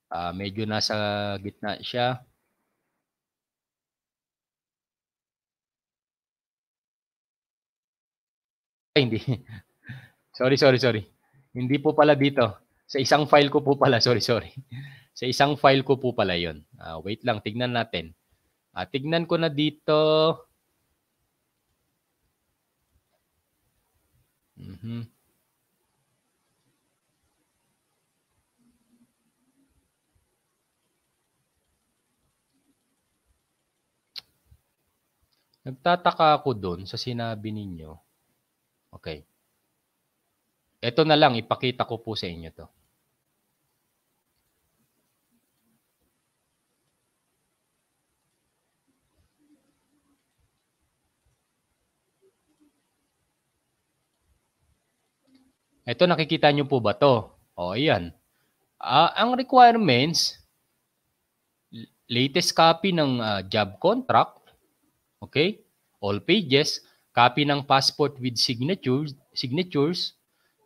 Uh, medyo nasa gitna siya. Ay, hindi. sorry, sorry, sorry. Hindi po pala dito. Sa isang file ko po pala. Sorry, sorry. Sa isang file ko po pala yon. Uh, ah, wait lang, tignan natin. Uh, tignan ko na dito. Mm-hmm. Nagtataka ako doon sa sinabi ninyo. Okay. Ito na lang, ipakita ko po sa inyo to. Ito nakikita nyo po ba to? O, ayan. Uh, ang requirements, latest copy ng uh, job contract, okay? All pages, copy ng passport with signatures, signatures,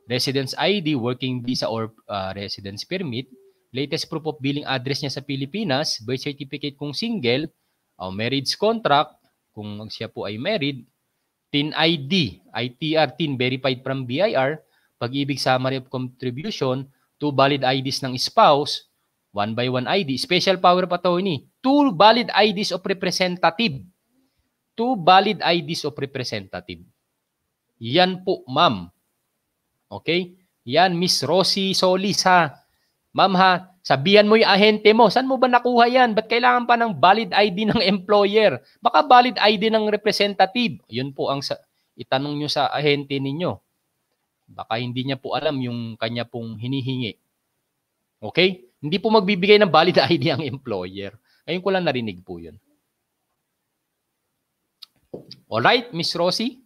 residence ID, working visa or uh, residence permit, latest proof of billing address niya sa Pilipinas, birth certificate kung single, uh, marriage contract, kung siya po ay married, TIN ID, ITR TIN verified from BIR, pag-ibig summary of contribution, two valid IDs ng spouse, one by one ID, special power of attorney, two valid IDs of representative. Two valid IDs of representative. Yan po, ma'am. Okay? Yan, Miss Rosie Solis ha. Ma'am ha, sabihan mo yung ahente mo, saan mo ba nakuha yan? Ba't kailangan pa ng valid ID ng employer? Baka valid ID ng representative. Yun po ang sa, itanong nyo sa ahente ninyo. Baka hindi niya po alam yung kanya pong hinihingi. Okay? Hindi po magbibigay ng valid ID ang employer. Ayun ko lang narinig po yun. Alright, Miss Rosie.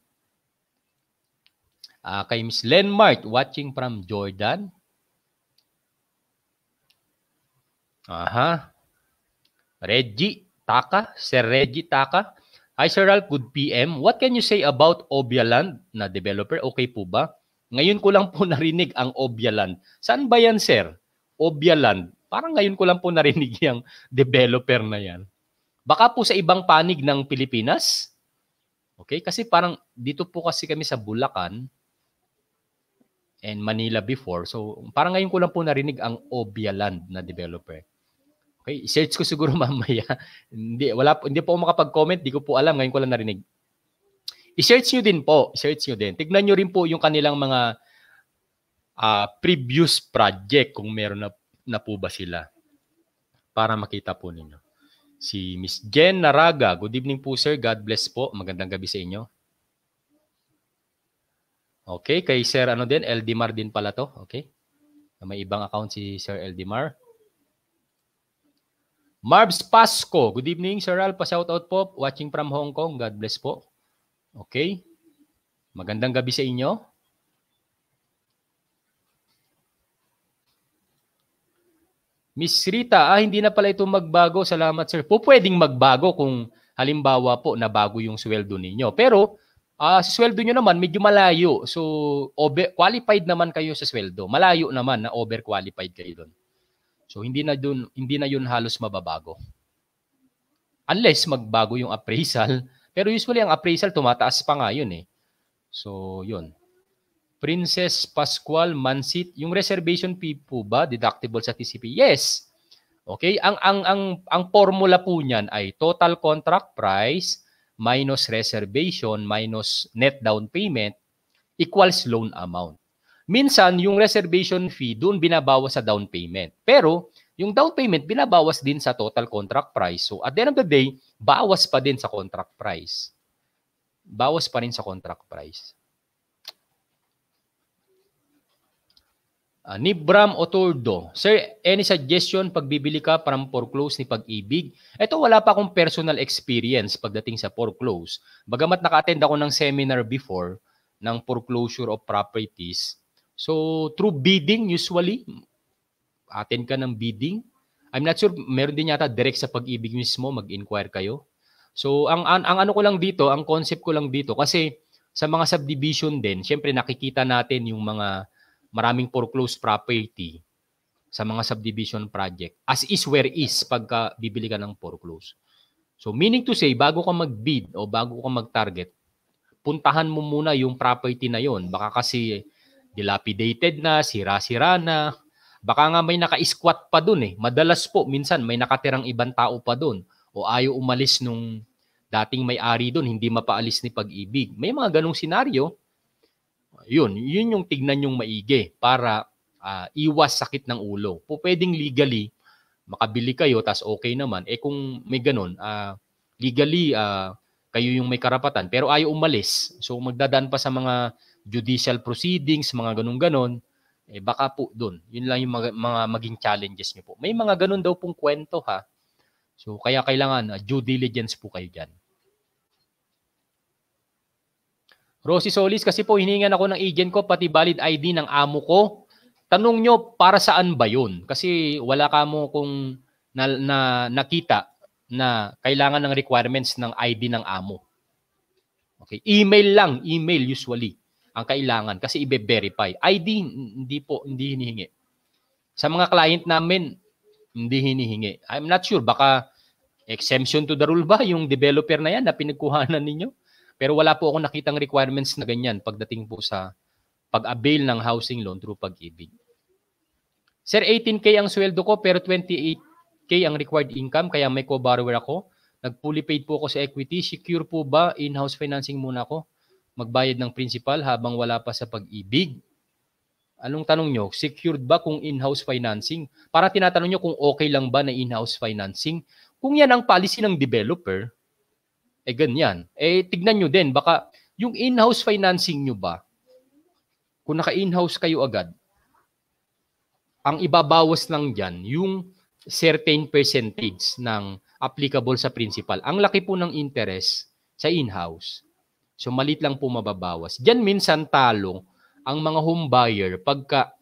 Uh, kay Miss Lenmart, watching from Jordan. Aha. Reggie Taka, Sir Reggie Taka. Hi Sir Ralph, good PM. What can you say about Obialand na developer? Okay po ba? Ngayon ko lang po narinig ang Obyaland. Saan ba yan, sir? Obyaland. Parang ngayon ko lang po narinig yung developer na yan. Baka po sa ibang panig ng Pilipinas. Okay? Kasi parang dito po kasi kami sa Bulacan and Manila before. So parang ngayon ko lang po narinig ang Obia Land na developer. Okay, search ko siguro mamaya. hindi wala hindi po ako makapag-comment, di ko po alam, ngayon ko lang narinig. I-search niyo din po, i-search niyo din. Tignan niyo rin po yung kanilang mga uh, previous project kung meron na, na po ba sila para makita po ninyo. Si Miss Jen Naraga, good evening po sir, God bless po, magandang gabi sa inyo. Okay, kay Sir ano din, Eldimar din pala to, okay? May ibang account si Sir Eldimar. Marbs Pasco, good evening Sir Al, pa-shoutout po, watching from Hong Kong, God bless po. Okay? Magandang gabi sa inyo. Miss Rita, ah, hindi na pala ito magbago. Salamat, sir. Po pwedeng magbago kung halimbawa po na bago yung sweldo ninyo. Pero, ah, sa sweldo nyo naman, medyo malayo. So, over, qualified naman kayo sa sweldo. Malayo naman na overqualified kayo doon. So, hindi na, dun, hindi na yun halos mababago. Unless magbago yung appraisal pero usually ang appraisal tumataas pa nga yun eh. So, yun. Princess Pascual Mansit, yung reservation fee po ba deductible sa TCP? Yes. Okay, ang ang ang ang formula po niyan ay total contract price minus reservation minus net down payment equals loan amount. Minsan yung reservation fee doon binabawas sa down payment. Pero yung down payment binabawas din sa total contract price. So at the end of the day, bawas pa din sa contract price. Bawas pa rin sa contract price. Uh, Nibram Oturdo. Sir, any suggestion pag bibili ka from foreclose ni Pag-ibig? Ito wala pa akong personal experience pagdating sa foreclose. Bagamat naka-attend ako ng seminar before ng foreclosure of properties. So, through bidding usually, attend ka ng bidding. I'm not sure, meron din yata direct sa pag-ibig mismo, mag-inquire kayo. So, ang, ang, ang ano ko lang dito, ang concept ko lang dito, kasi sa mga subdivision din, syempre nakikita natin yung mga maraming foreclosed property sa mga subdivision project. As is where is pagka bibili ka ng foreclose. So meaning to say, bago ka mag-bid o bago ka mag-target, puntahan mo muna yung property na yon. Baka kasi dilapidated na, sira-sira na, Baka nga may naka-squat pa dun eh. Madalas po, minsan may nakatirang ibang tao pa dun. O ayaw umalis nung dating may-ari dun, hindi mapaalis ni pag-ibig. May mga ganong senaryo. Yun, yun yung tignan yung maigi para uh, iwas sakit ng ulo. Po pwedeng legally, makabili kayo, tas okay naman. Eh kung may ganon, uh, legally, uh, kayo yung may karapatan, pero ayaw umalis. So magdadaan pa sa mga judicial proceedings, mga ganun-ganon eh baka po doon. Yun lang yung mga, mga maging challenges niyo po. May mga ganun daw pong kwento ha. So kaya kailangan uh, due diligence po kayo diyan. Rosie Solis, kasi po hiningan ako ng agent ko pati valid ID ng amo ko. Tanong nyo, para saan ba yun? Kasi wala ka mo kung na, na, nakita na kailangan ng requirements ng ID ng amo. Okay, email lang, email usually ang kailangan kasi i-verify. ID hindi po hindi hinihingi. Sa mga client namin hindi hinihingi. I'm not sure baka exemption to the rule ba yung developer na yan na pinagkuhanan ninyo? Pero wala po akong nakitang requirements na ganyan pagdating po sa pag-avail ng housing loan through pag-ibig. Sir, 18K ang sweldo ko pero 28K ang required income kaya may co-borrower ako. Nag-fully paid po ako sa equity. Secure po ba? In-house financing muna ako magbayad ng principal habang wala pa sa pag-ibig? Anong tanong nyo? Secured ba kung in-house financing? Para tinatanong nyo kung okay lang ba na in-house financing? Kung yan ang policy ng developer, eh ganyan. Eh tignan nyo din, baka yung in-house financing nyo ba, kung naka-in-house kayo agad, ang ibabawas lang dyan, yung certain percentage ng applicable sa principal. Ang laki po ng interest sa in-house. So malit lang po mababawas. Diyan minsan talo ang mga home buyer pagka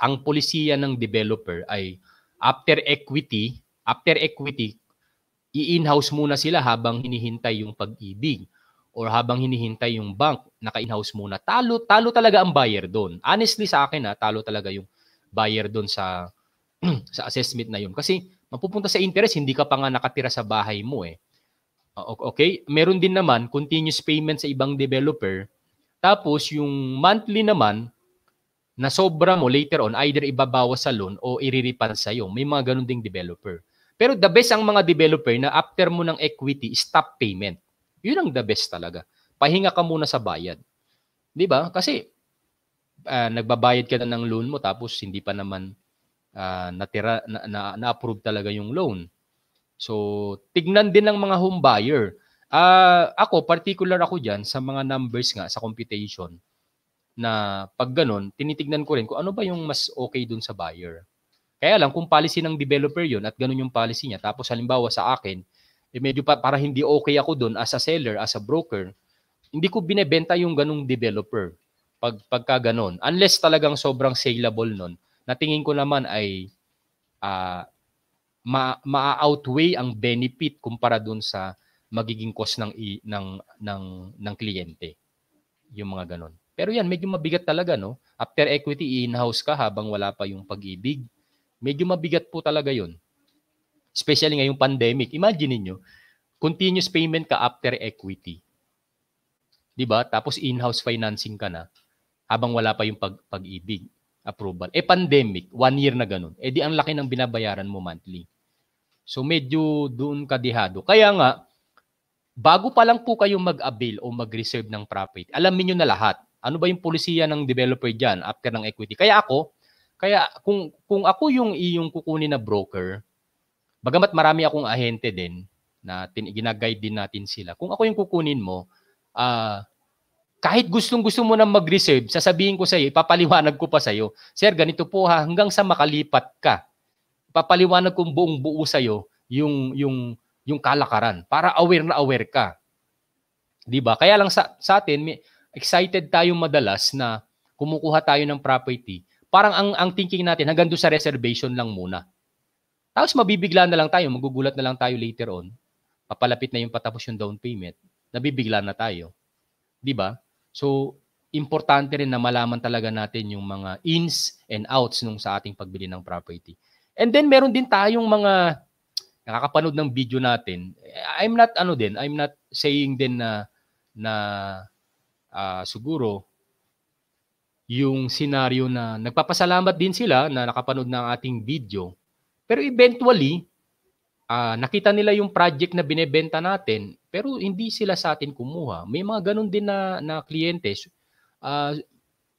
ang polisiya ng developer ay after equity, after equity, i-in-house muna sila habang hinihintay yung pag-ibig or habang hinihintay yung bank, naka-in-house muna. Talo, talo talaga ang buyer doon. Honestly sa akin ha, talo talaga yung buyer doon sa sa assessment na yun. Kasi mapupunta sa interest, hindi ka pa nga nakatira sa bahay mo eh. Okay? Meron din naman continuous payment sa ibang developer. Tapos yung monthly naman, na sobra mo later on, either ibabawas sa loan o iriripan sa'yo. May mga ganun ding developer. Pero the best ang mga developer na after mo ng equity, stop payment. Yun ang the best talaga. Pahinga ka muna sa bayad. 'Di ba? Kasi uh, nagbabayad ka na ng loan mo tapos hindi pa naman uh, natira na, na, na-approve talaga yung loan. So, tignan din ng mga home buyer. Uh, ako, particular ako diyan sa mga numbers nga sa computation na pag ganun, tinitignan ko rin kung ano ba yung mas okay dun sa buyer. Kaya lang, kung policy ng developer yon at ganun yung policy niya, tapos halimbawa sa akin, eh medyo pa, para hindi okay ako dun as a seller, as a broker, hindi ko binebenta yung ganung developer pag pagka ganun. Unless talagang sobrang saleable nun, na tingin ko naman ay uh, ma, ma-outweigh ang benefit kumpara dun sa magiging cost ng ng ng ng kliyente. Yung mga ganun. Pero yan, medyo mabigat talaga, no? After equity, in-house ka habang wala pa yung pag-ibig. Medyo mabigat po talaga yun. Especially ngayong pandemic. Imagine niyo continuous payment ka after equity. 'di ba? Tapos in-house financing ka na habang wala pa yung pag pag-ibig approval. Eh pandemic, one year na ganun. Eh di ang laki ng binabayaran mo monthly. So medyo doon ka dihado. Kaya nga, bago pa lang po kayo mag-avail o mag-reserve ng property, alam niyo na lahat. Ano ba yung polisiya ng developer diyan after ng equity? Kaya ako, kaya kung kung ako yung iyong kukunin na broker, bagamat marami akong ahente din na tin, ginaguide din natin sila. Kung ako yung kukunin mo, uh, kahit gustong-gusto mo na mag-reserve, sasabihin ko sa iyo, ipapaliwanag ko pa sa iyo, Sir, ganito po ha, hanggang sa makalipat ka. Ipapaliwanag kong buong buo sa iyo yung, yung, yung kalakaran para aware na aware ka. 'Di ba? Kaya lang sa, sa atin, excited tayo madalas na kumukuha tayo ng property. Parang ang, ang thinking natin, hanggang doon sa reservation lang muna. Tapos mabibigla na lang tayo, magugulat na lang tayo later on. Papalapit na yung patapos yung down payment nabibigla na tayo. 'Di ba? So, importante rin na malaman talaga natin yung mga ins and outs nung sa ating pagbili ng property. And then meron din tayong mga nakakapanood ng video natin. I'm not ano din, I'm not saying din na na uh, siguro yung scenario na nagpapasalamat din sila na nakapanood ng ating video. Pero eventually, uh, nakita nila yung project na binebenta natin, pero hindi sila sa atin kumuha. May mga ganun din na, na kliyente. Uh,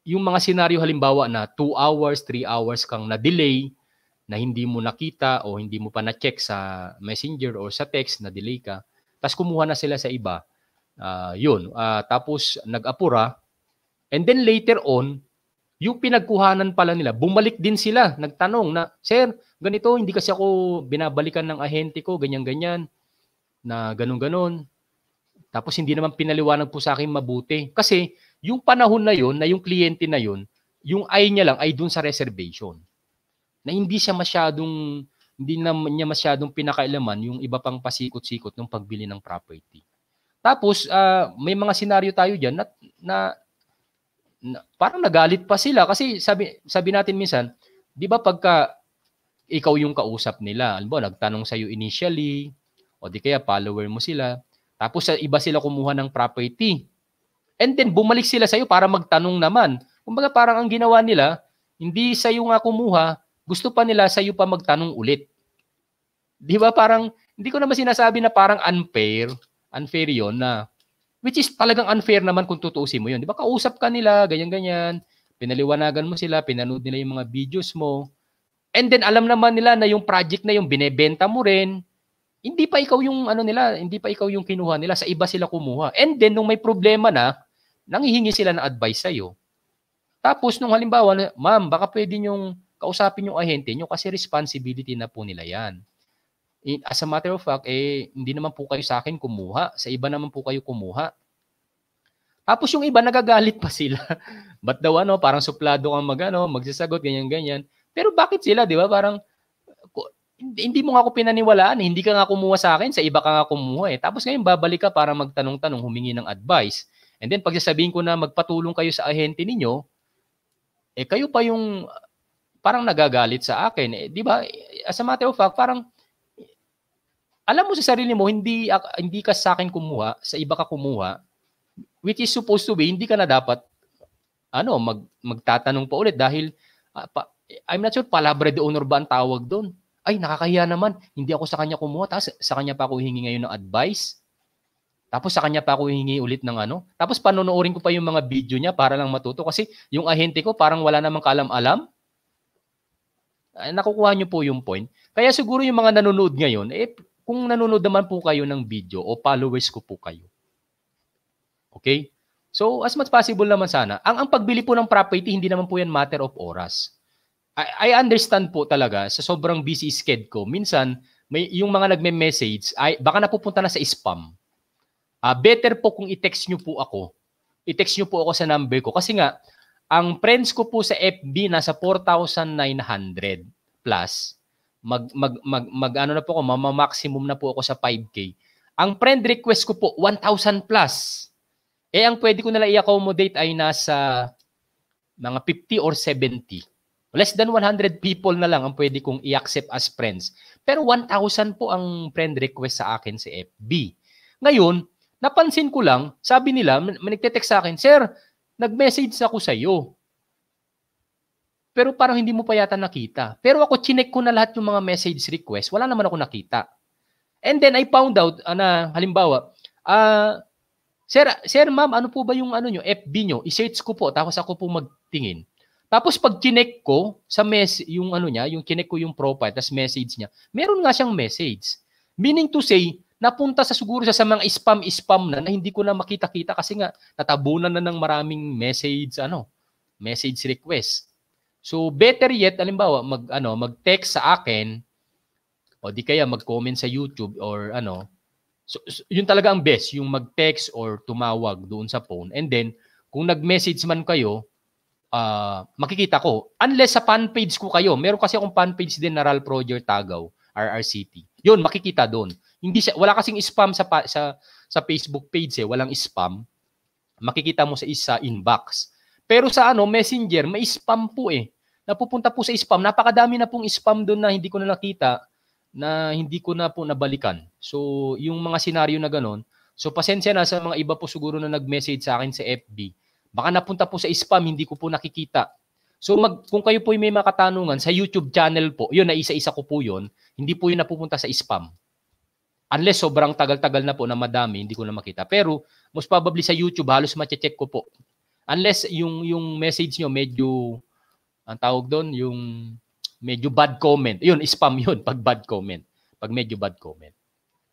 yung mga senaryo halimbawa na 2 hours, 3 hours kang na-delay, na hindi mo nakita o hindi mo pa na-check sa messenger or sa text na delay ka, tapos kumuha na sila sa iba. Uh, yun. Uh, tapos nag-apura. And then later on, yung pinagkuhanan pala nila, bumalik din sila, nagtanong na, Sir, ganito, hindi kasi ako binabalikan ng ahente ko, ganyan-ganyan, na ganun-ganon. Tapos hindi naman pinaliwanag po sa akin mabuti. Kasi yung panahon na yon na yung kliyente na yon yung ay niya lang ay dun sa reservation. Na hindi siya masyadong, hindi na niya masyadong pinakailaman yung iba pang pasikot-sikot ng pagbili ng property. Tapos, uh, may mga senaryo tayo dyan na, na parang nagalit pa sila kasi sabi sabi natin minsan, 'di ba pagka ikaw yung kausap nila, alam mo, nagtanong sa iyo initially o di kaya follower mo sila, tapos sa iba sila kumuha ng property. And then bumalik sila sa iyo para magtanong naman. Kumbaga parang ang ginawa nila, hindi sa iyo nga kumuha, gusto pa nila sa iyo pa magtanong ulit. 'Di ba parang hindi ko naman sinasabi na parang unfair, unfair 'yon na Which is talagang unfair naman kung tutuusin mo yun. Di ba? Kausap ka nila, ganyan-ganyan. Pinaliwanagan mo sila, pinanood nila yung mga videos mo. And then alam naman nila na yung project na yung binebenta mo rin, hindi pa ikaw yung ano nila, hindi pa ikaw yung kinuha nila, sa iba sila kumuha. And then nung may problema na, nanghihingi sila ng advice sa iyo. Tapos nung halimbawa, ma'am, baka pwede nyong kausapin yung ahente nyo kasi responsibility na po nila yan as a matter of fact, eh, hindi naman po kayo sa akin kumuha. Sa iba naman po kayo kumuha. Tapos yung iba nagagalit pa sila. Ba't daw ano, parang suplado kang mag, ano, magsasagot, ganyan-ganyan. Pero bakit sila, di ba? Parang, hindi mo nga ako pinaniwalaan, hindi ka nga kumuha sa akin, sa iba ka nga kumuha eh. Tapos ngayon babalik ka para magtanong-tanong, humingi ng advice. And then pagsasabihin ko na magpatulong kayo sa ahente ninyo, eh kayo pa yung parang nagagalit sa akin. Eh, 'Di ba? As a matter of fact, parang alam mo sa sarili mo hindi hindi ka sa akin kumuha, sa iba ka kumuha, which is supposed to be hindi ka na dapat ano, mag magtatanong pa ulit dahil uh, pa, I'm not sure palabra de honor ba ang tawag doon. Ay, nakakahiya naman. Hindi ako sa kanya kumuha. Tapos sa kanya pa ako hingi ngayon ng advice. Tapos sa kanya pa ako hingi ulit ng ano. Tapos panonoodin ko pa yung mga video niya para lang matuto. Kasi yung ahente ko parang wala namang kalam-alam. Nakukuha niyo po yung point. Kaya siguro yung mga nanonood ngayon, eh, kung nanonood naman po kayo ng video o followers ko po kayo. Okay? So, as much possible naman sana. Ang, ang pagbili po ng property, hindi naman po yan matter of oras. I, I understand po talaga sa sobrang busy schedule ko. Minsan, may, yung mga nagme-message, ay, baka napupunta na sa spam. Uh, better po kung i-text nyo po ako. I-text nyo po ako sa number ko. Kasi nga, ang friends ko po sa FB nasa 4,900 plus. Mag, mag, mag, mag, ano na po ako, mama-maximum na po ako sa 5K. Ang friend request ko po, 1,000 plus. Eh, ang pwede ko nila i-accommodate ay nasa mga 50 or 70. Less than 100 people na lang ang pwede kong i-accept as friends. Pero 1,000 po ang friend request sa akin sa FB. Ngayon, napansin ko lang, sabi nila, may nagte-text sa akin, Sir, nag-message ako sa iyo. Pero parang hindi mo pa yata nakita. Pero ako, chinek ko na lahat yung mga message request. Wala naman ako nakita. And then I found out uh, na, halimbawa, uh, Sir, sir ma'am, ano po ba yung ano nyo, FB nyo? I-search ko po, tapos ako po magtingin. Tapos pag kinek ko sa mess yung ano niya, yung kinek ko yung profile, tapos message niya, meron nga siyang message. Meaning to say, napunta sa siguro sa, sa mga spam-spam na na hindi ko na makita-kita kasi nga natabunan na ng maraming message ano, message request. So better yet, alimbawa, mag ano, mag-text sa akin o di kaya mag-comment sa YouTube or ano. So, so yun talaga ang best, yung mag-text or tumawag doon sa phone. And then kung nag-message man kayo, uh, makikita ko. Unless sa fan page ko kayo, meron kasi akong fan page din na Ral Roger Tagaw, RRCT. Yun, makikita doon. Hindi siya, wala kasing spam sa, sa, sa Facebook page eh, walang spam. Makikita mo sa isa inbox. Pero sa ano, Messenger, may spam po eh. Napupunta po sa spam. Napakadami na pong spam doon na hindi ko na nakita na hindi ko na po nabalikan. So, yung mga senaryo na ganon, so pasensya na sa mga iba po siguro na nag-message sa akin sa FB Baka napunta po sa spam, hindi ko po nakikita. So mag, kung kayo po may mga katanungan sa YouTube channel po, yun na isa-isa ko po yun, hindi po yun napupunta sa spam. Unless sobrang tagal-tagal na po na madami, hindi ko na makita. Pero most probably sa YouTube, halos mache-check ko po. Unless yung, yung message nyo medyo, ang tawag doon, yung medyo bad comment. Yun, spam yun, pag bad comment. Pag medyo bad comment.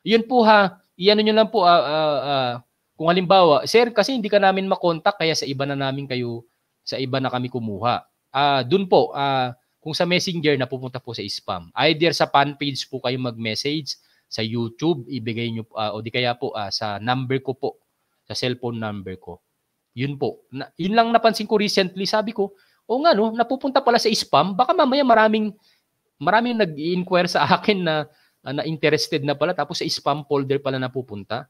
Yun po ha, iyan nyo lang po, uh, uh, uh, kung halimbawa, sir, kasi hindi ka namin makontak kaya sa iba na namin kayo, sa iba na kami kumuha. Uh, doon po, uh, kung sa Messenger na pupunta po sa spam. Either sa fan page po kayo mag-message, sa YouTube, ibigay nyo, uh, o di kaya po uh, sa number ko po, sa cellphone number ko. Yun po. Na, yun lang napansin ko recently, sabi ko, o nga no, napupunta pala sa spam, baka mamaya maraming maraming nag-inquire sa akin na na interested na pala tapos sa spam folder pala napupunta.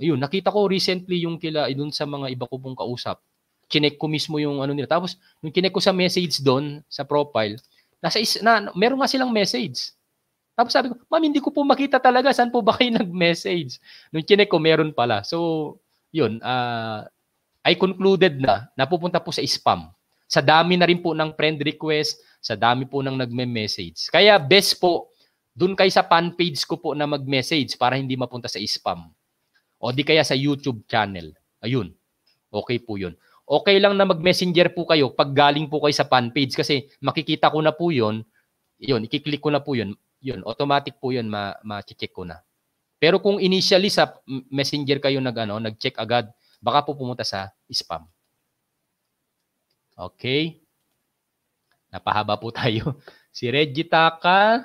Ayun, nakita ko recently yung kila eh, doon sa mga iba ko pong kausap. Chinek ko mismo yung ano nila. Tapos, yung kinek ko sa message doon, sa profile, nasa is, na, meron nga silang message. Tapos sabi ko, ma'am, hindi ko po makita talaga saan po ba kayo nag-message. Nung chinek ko, meron pala. So, yun, uh, I concluded na napupunta po sa spam. Sa dami na rin po ng friend request, sa dami po ng nagme-message. Kaya best po, doon kayo sa fan page ko po na mag-message para hindi mapunta sa spam. O di kaya sa YouTube channel. Ayun. Okay po yun. Okay lang na mag-messenger po kayo pag galing po kayo sa fan page kasi makikita ko na po yun. Yun, ikiklik ko na po yun. Yun, automatic po yun, ma- ma-check ko na. Pero kung initially sa messenger kayo nag, ano, nag-check agad, baka po pumunta sa spam. Okay. Napahaba po tayo. Si Reggie Taka,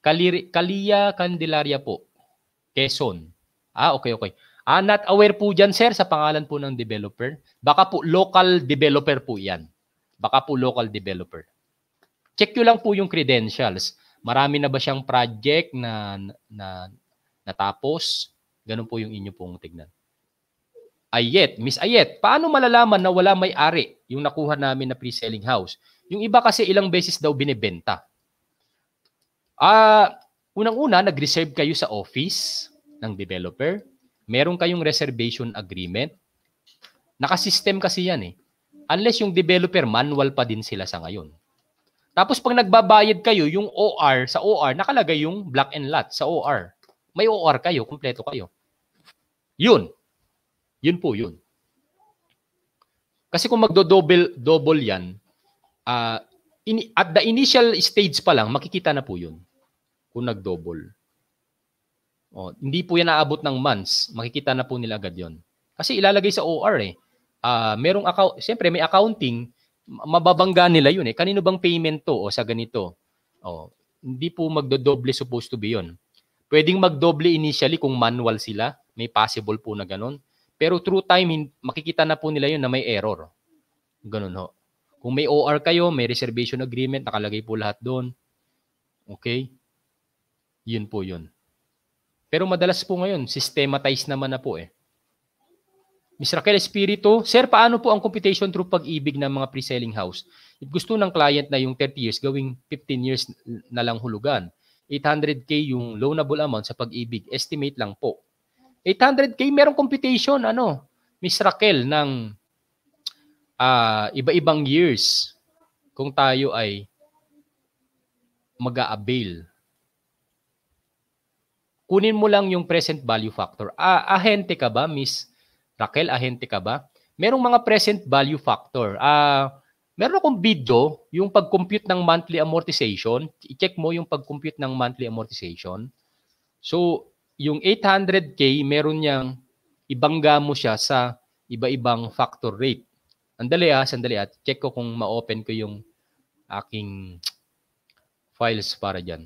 Kalir- Kalia Candelaria po. Quezon. Ah, okay, okay. Ah, not aware po dyan, sir, sa pangalan po ng developer. Baka po local developer po yan. Baka po local developer. Check nyo lang po yung credentials. Marami na ba siyang project na, na natapos? Ganun po yung inyo pong tignan. Ayet, Miss Ayet, paano malalaman na wala may-ari yung nakuha namin na pre-selling house? Yung iba kasi ilang beses daw binebenta. Ah, unang-una, nag-reserve kayo sa office ng developer. Meron kayong reservation agreement. Naka-system kasi yan eh. Unless yung developer, manual pa din sila sa ngayon. Tapos pag nagbabayad kayo, yung OR, sa OR, nakalagay yung block and lot sa OR. May OR kayo, kumpleto kayo. Yun. Yun po yun. Kasi kung magdo-double double yan, uh, in, at the initial stage pa lang, makikita na po yun. Kung nag-double. Oh, hindi po yan naabot ng months. Makikita na po nila agad yon. Kasi ilalagay sa OR eh. Uh, merong account, siyempre may accounting, mababangga nila yun eh. Kanino bang payment to o sa ganito? Oh, hindi po magdo-double supposed to be yun. Pwedeng magdoble initially kung manual sila. May possible po na ganun. Pero through time, makikita na po nila yun na may error. Ganun ho. Kung may OR kayo, may reservation agreement, nakalagay po lahat doon. Okay? Yun po yun. Pero madalas po ngayon, systematized naman na po eh. Ms. Raquel Espiritu, Sir, paano po ang computation through pag-ibig ng mga pre-selling house? If gusto ng client na yung 30 years, gawing 15 years na lang hulugan. 800K yung loanable amount sa pag-ibig. Estimate lang po. 800K, merong computation, ano, Miss Raquel, ng uh, iba-ibang years kung tayo ay mag-a-avail. Kunin mo lang yung present value factor. Ah, ahente ka ba, Miss Raquel? Ahente ka ba? Merong mga present value factor. Ah, meron akong video, yung pag-compute ng monthly amortization. I-check mo yung pag-compute ng monthly amortization. So, yung 800K, meron niyang ibangga mo siya sa iba-ibang factor rate. Andali ah, sandali at ah. check ko kung ma-open ko yung aking files para dyan.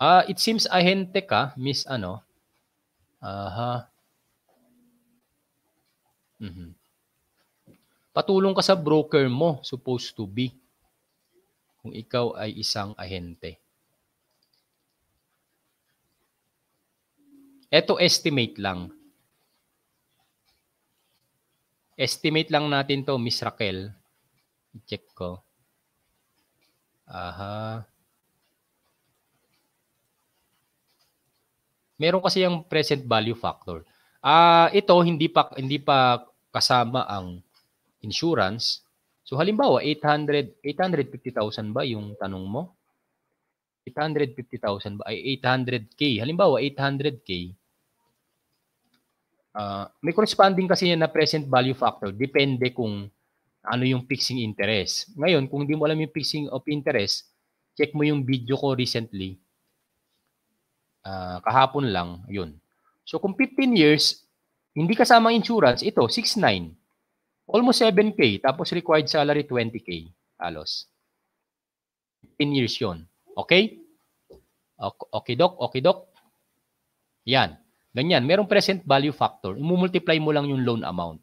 Ah, uh, it seems ahente ka, miss ano. Aha. Mm-hmm. Patulong ka sa broker mo, supposed to be. Kung ikaw ay isang ahente. Ito estimate lang. Estimate lang natin to, Miss Raquel. I-check ko. Aha. Meron kasi yung present value factor. Ah, uh, ito hindi pa hindi pa kasama ang insurance. So halimbawa 800 850,000 ba yung tanong mo? 850,000 ba ay 800k. Halimbawa 800k Uh, may corresponding kasi yan na present value factor. Depende kung ano yung fixing interest. Ngayon, kung hindi mo alam yung fixing of interest, check mo yung video ko recently. Uh, kahapon lang, yun. So kung 15 years, hindi kasama insurance, ito, 6.9. Almost 7K, tapos required salary 20K. Halos. 15 years yun. Okay? Okay, Doc? Okay, Doc? Yan. Ganyan, merong present value factor. Imumultiply mo lang yung loan amount.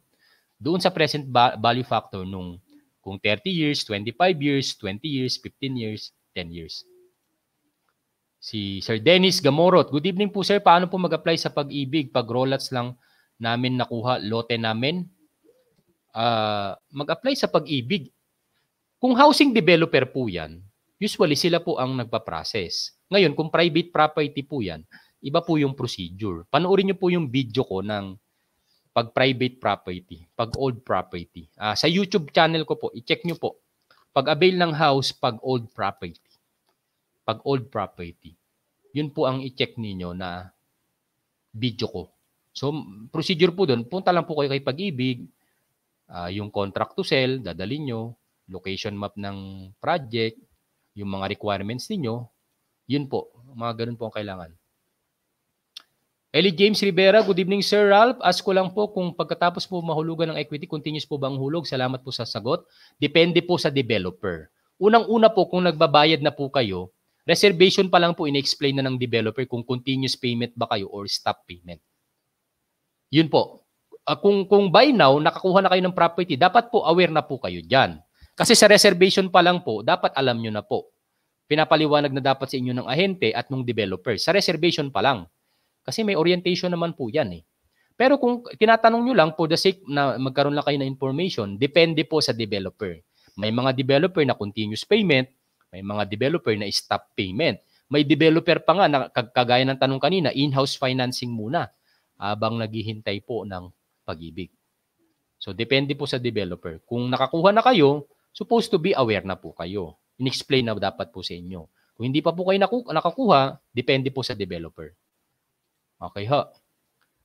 Doon sa present value factor nung kung 30 years, 25 years, 20 years, 15 years, 10 years. Si Sir Dennis Gamorot. Good evening po sir. Paano po mag-apply sa pag-ibig pag rollats lang namin nakuha lote namin? Uh, mag-apply sa pag-ibig. Kung housing developer po yan, usually sila po ang nagpa-process. Ngayon, kung private property po yan, iba po yung procedure. Panoorin niyo po yung video ko ng pag private property, pag old property. Uh, sa YouTube channel ko po, i-check niyo po. Pag avail ng house, pag old property. Pag old property. Yun po ang i-check niyo na video ko. So, procedure po doon, punta lang po kayo kay Pag-ibig, uh, yung contract to sell, dadalhin nyo, location map ng project, yung mga requirements niyo, yun po, mga ganun po ang kailangan. Ellie James Rivera, good evening Sir Ralph. Ask ko lang po kung pagkatapos po mahulugan ng equity, continuous po ba ang hulog? Salamat po sa sagot. Depende po sa developer. Unang-una po kung nagbabayad na po kayo, reservation pa lang po in-explain na ng developer kung continuous payment ba kayo or stop payment. Yun po. Uh, kung, kung by now, nakakuha na kayo ng property, dapat po aware na po kayo dyan. Kasi sa reservation pa lang po, dapat alam nyo na po. Pinapaliwanag na dapat sa inyo ng ahente at ng developer. Sa reservation pa lang. Kasi may orientation naman po yan eh. Pero kung tinatanong nyo lang for the sake na magkaroon lang kayo ng information, depende po sa developer. May mga developer na continuous payment, may mga developer na stop payment. May developer pa nga na kagaya ng tanong kanina, in-house financing muna habang naghihintay po ng pag-ibig. So depende po sa developer. Kung nakakuha na kayo, supposed to be aware na po kayo. In-explain na dapat po sa inyo. Kung hindi pa po kayo nakakuha, depende po sa developer. Okay ha.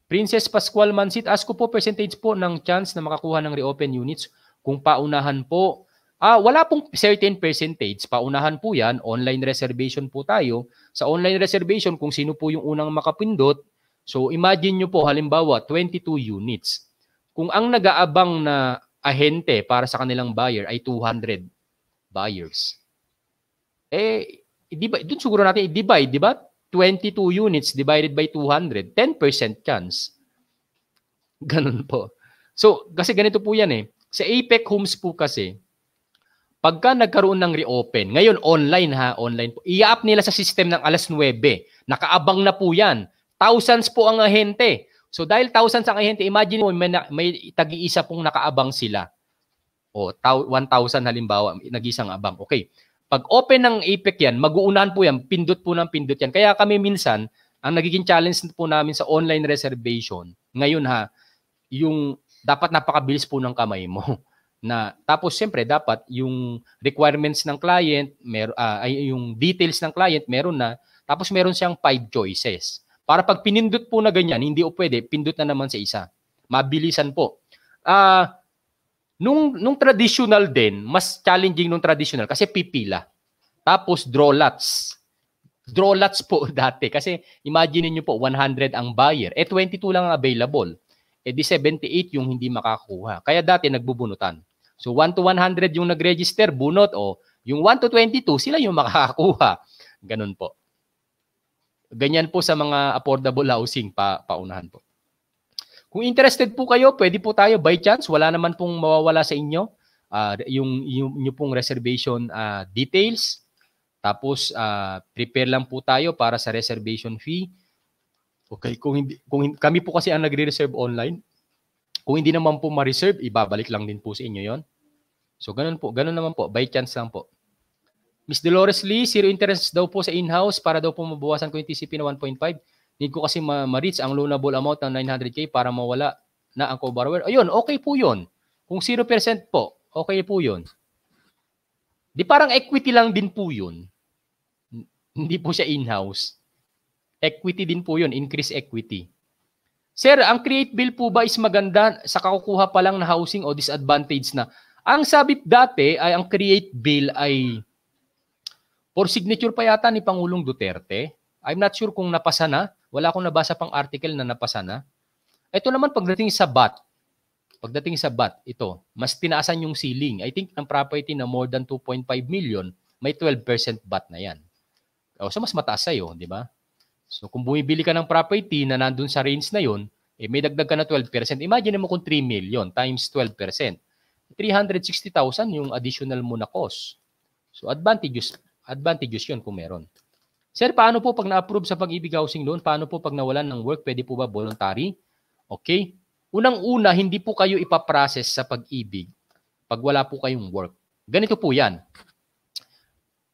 Princess Pascual Mansit, ask ko po percentage po ng chance na makakuha ng reopen units kung paunahan po. Ah, wala pong certain percentage. Paunahan po yan. Online reservation po tayo. Sa online reservation, kung sino po yung unang makapindot, so imagine nyo po, halimbawa, 22 units. Kung ang nag-aabang na ahente para sa kanilang buyer ay 200 buyers, eh, di ba, dun siguro natin i-divide, di ba? 22 units divided by 200, 10% chance. Ganun po. So, kasi ganito po yan eh. Sa Apex Homes po kasi, pagka nagkaroon ng reopen, ngayon online ha, online po, i-up nila sa system ng alas 9. Nakaabang na po yan. Thousands po ang ahente. So dahil thousands ang ahente, imagine mo may, may tagi-isa pong nakaabang sila. O 1,000 halimbawa, nag-isang abang. Okay. Pag open ng APEC yan, mag-uunahan po yan, pindot po ng pindot yan. Kaya kami minsan, ang nagiging challenge po namin sa online reservation, ngayon ha, yung dapat napakabilis po ng kamay mo. Na tapos siyempre dapat yung requirements ng client, mer uh, yung details ng client meron na, tapos meron siyang five choices. Para pag pinindot po na ganyan, hindi o pwede, pindot na naman sa isa. Mabilisan po. Ah, uh, Nung, nung traditional din, mas challenging nung traditional kasi pipila. Tapos draw lots. Draw lots po dati kasi imagine niyo po 100 ang buyer. Eh 22 lang ang available. Eh di 78 yung hindi makakuha. Kaya dati nagbubunutan. So 1 to 100 yung nag-register, bunot o yung 1 to 22 sila yung makakakuha. Ganun po. Ganyan po sa mga affordable housing pa paunahan po. Kung interested po kayo, pwede po tayo by chance. Wala naman pong mawawala sa inyo. Uh, yung, yung, pong reservation uh, details. Tapos, uh, prepare lang po tayo para sa reservation fee. Okay, kung hindi, kung kami po kasi ang nagre-reserve online, kung hindi naman po ma-reserve, ibabalik lang din po sa inyo yon. So, ganun po. Ganun naman po. By chance lang po. Miss Dolores Lee, zero interest daw po sa in-house para daw po mabawasan ko yung TCP na 1.5. Need ko kasi ma-reach ang loanable amount ng 900k para mawala na ang co-borrower. Ayun, okay po yun. Kung 0% po, okay po yun. Di parang equity lang din po yun. Hindi po siya in-house. Equity din po yun, increase equity. Sir, ang create bill po ba is maganda sa kakukuha pa lang na housing o disadvantage na? Ang sabit dati ay ang create bill ay for signature pa yata ni Pangulong Duterte. I'm not sure kung napasa na. Wala akong nabasa pang article na napasa na. Ito naman pagdating sa BAT, pagdating sa BAT, ito, mas tinaasan yung ceiling. I think ang property na more than 2.5 million, may 12% BAT na yan. O, so mas mataas sa'yo, di ba? So kung bumibili ka ng property na nandun sa range na yon, eh may dagdag ka na 12%. Imagine mo kung 3 million times 12%. 360,000 yung additional mo na cost. So advantageous, advantageous yun kung meron. Sir, paano po pag na-approve sa pag-ibig housing loan? Paano po pag nawalan ng work? Pwede po ba voluntary? Okay. Unang-una, hindi po kayo ipaprocess sa pag-ibig pag wala po kayong work. Ganito po yan.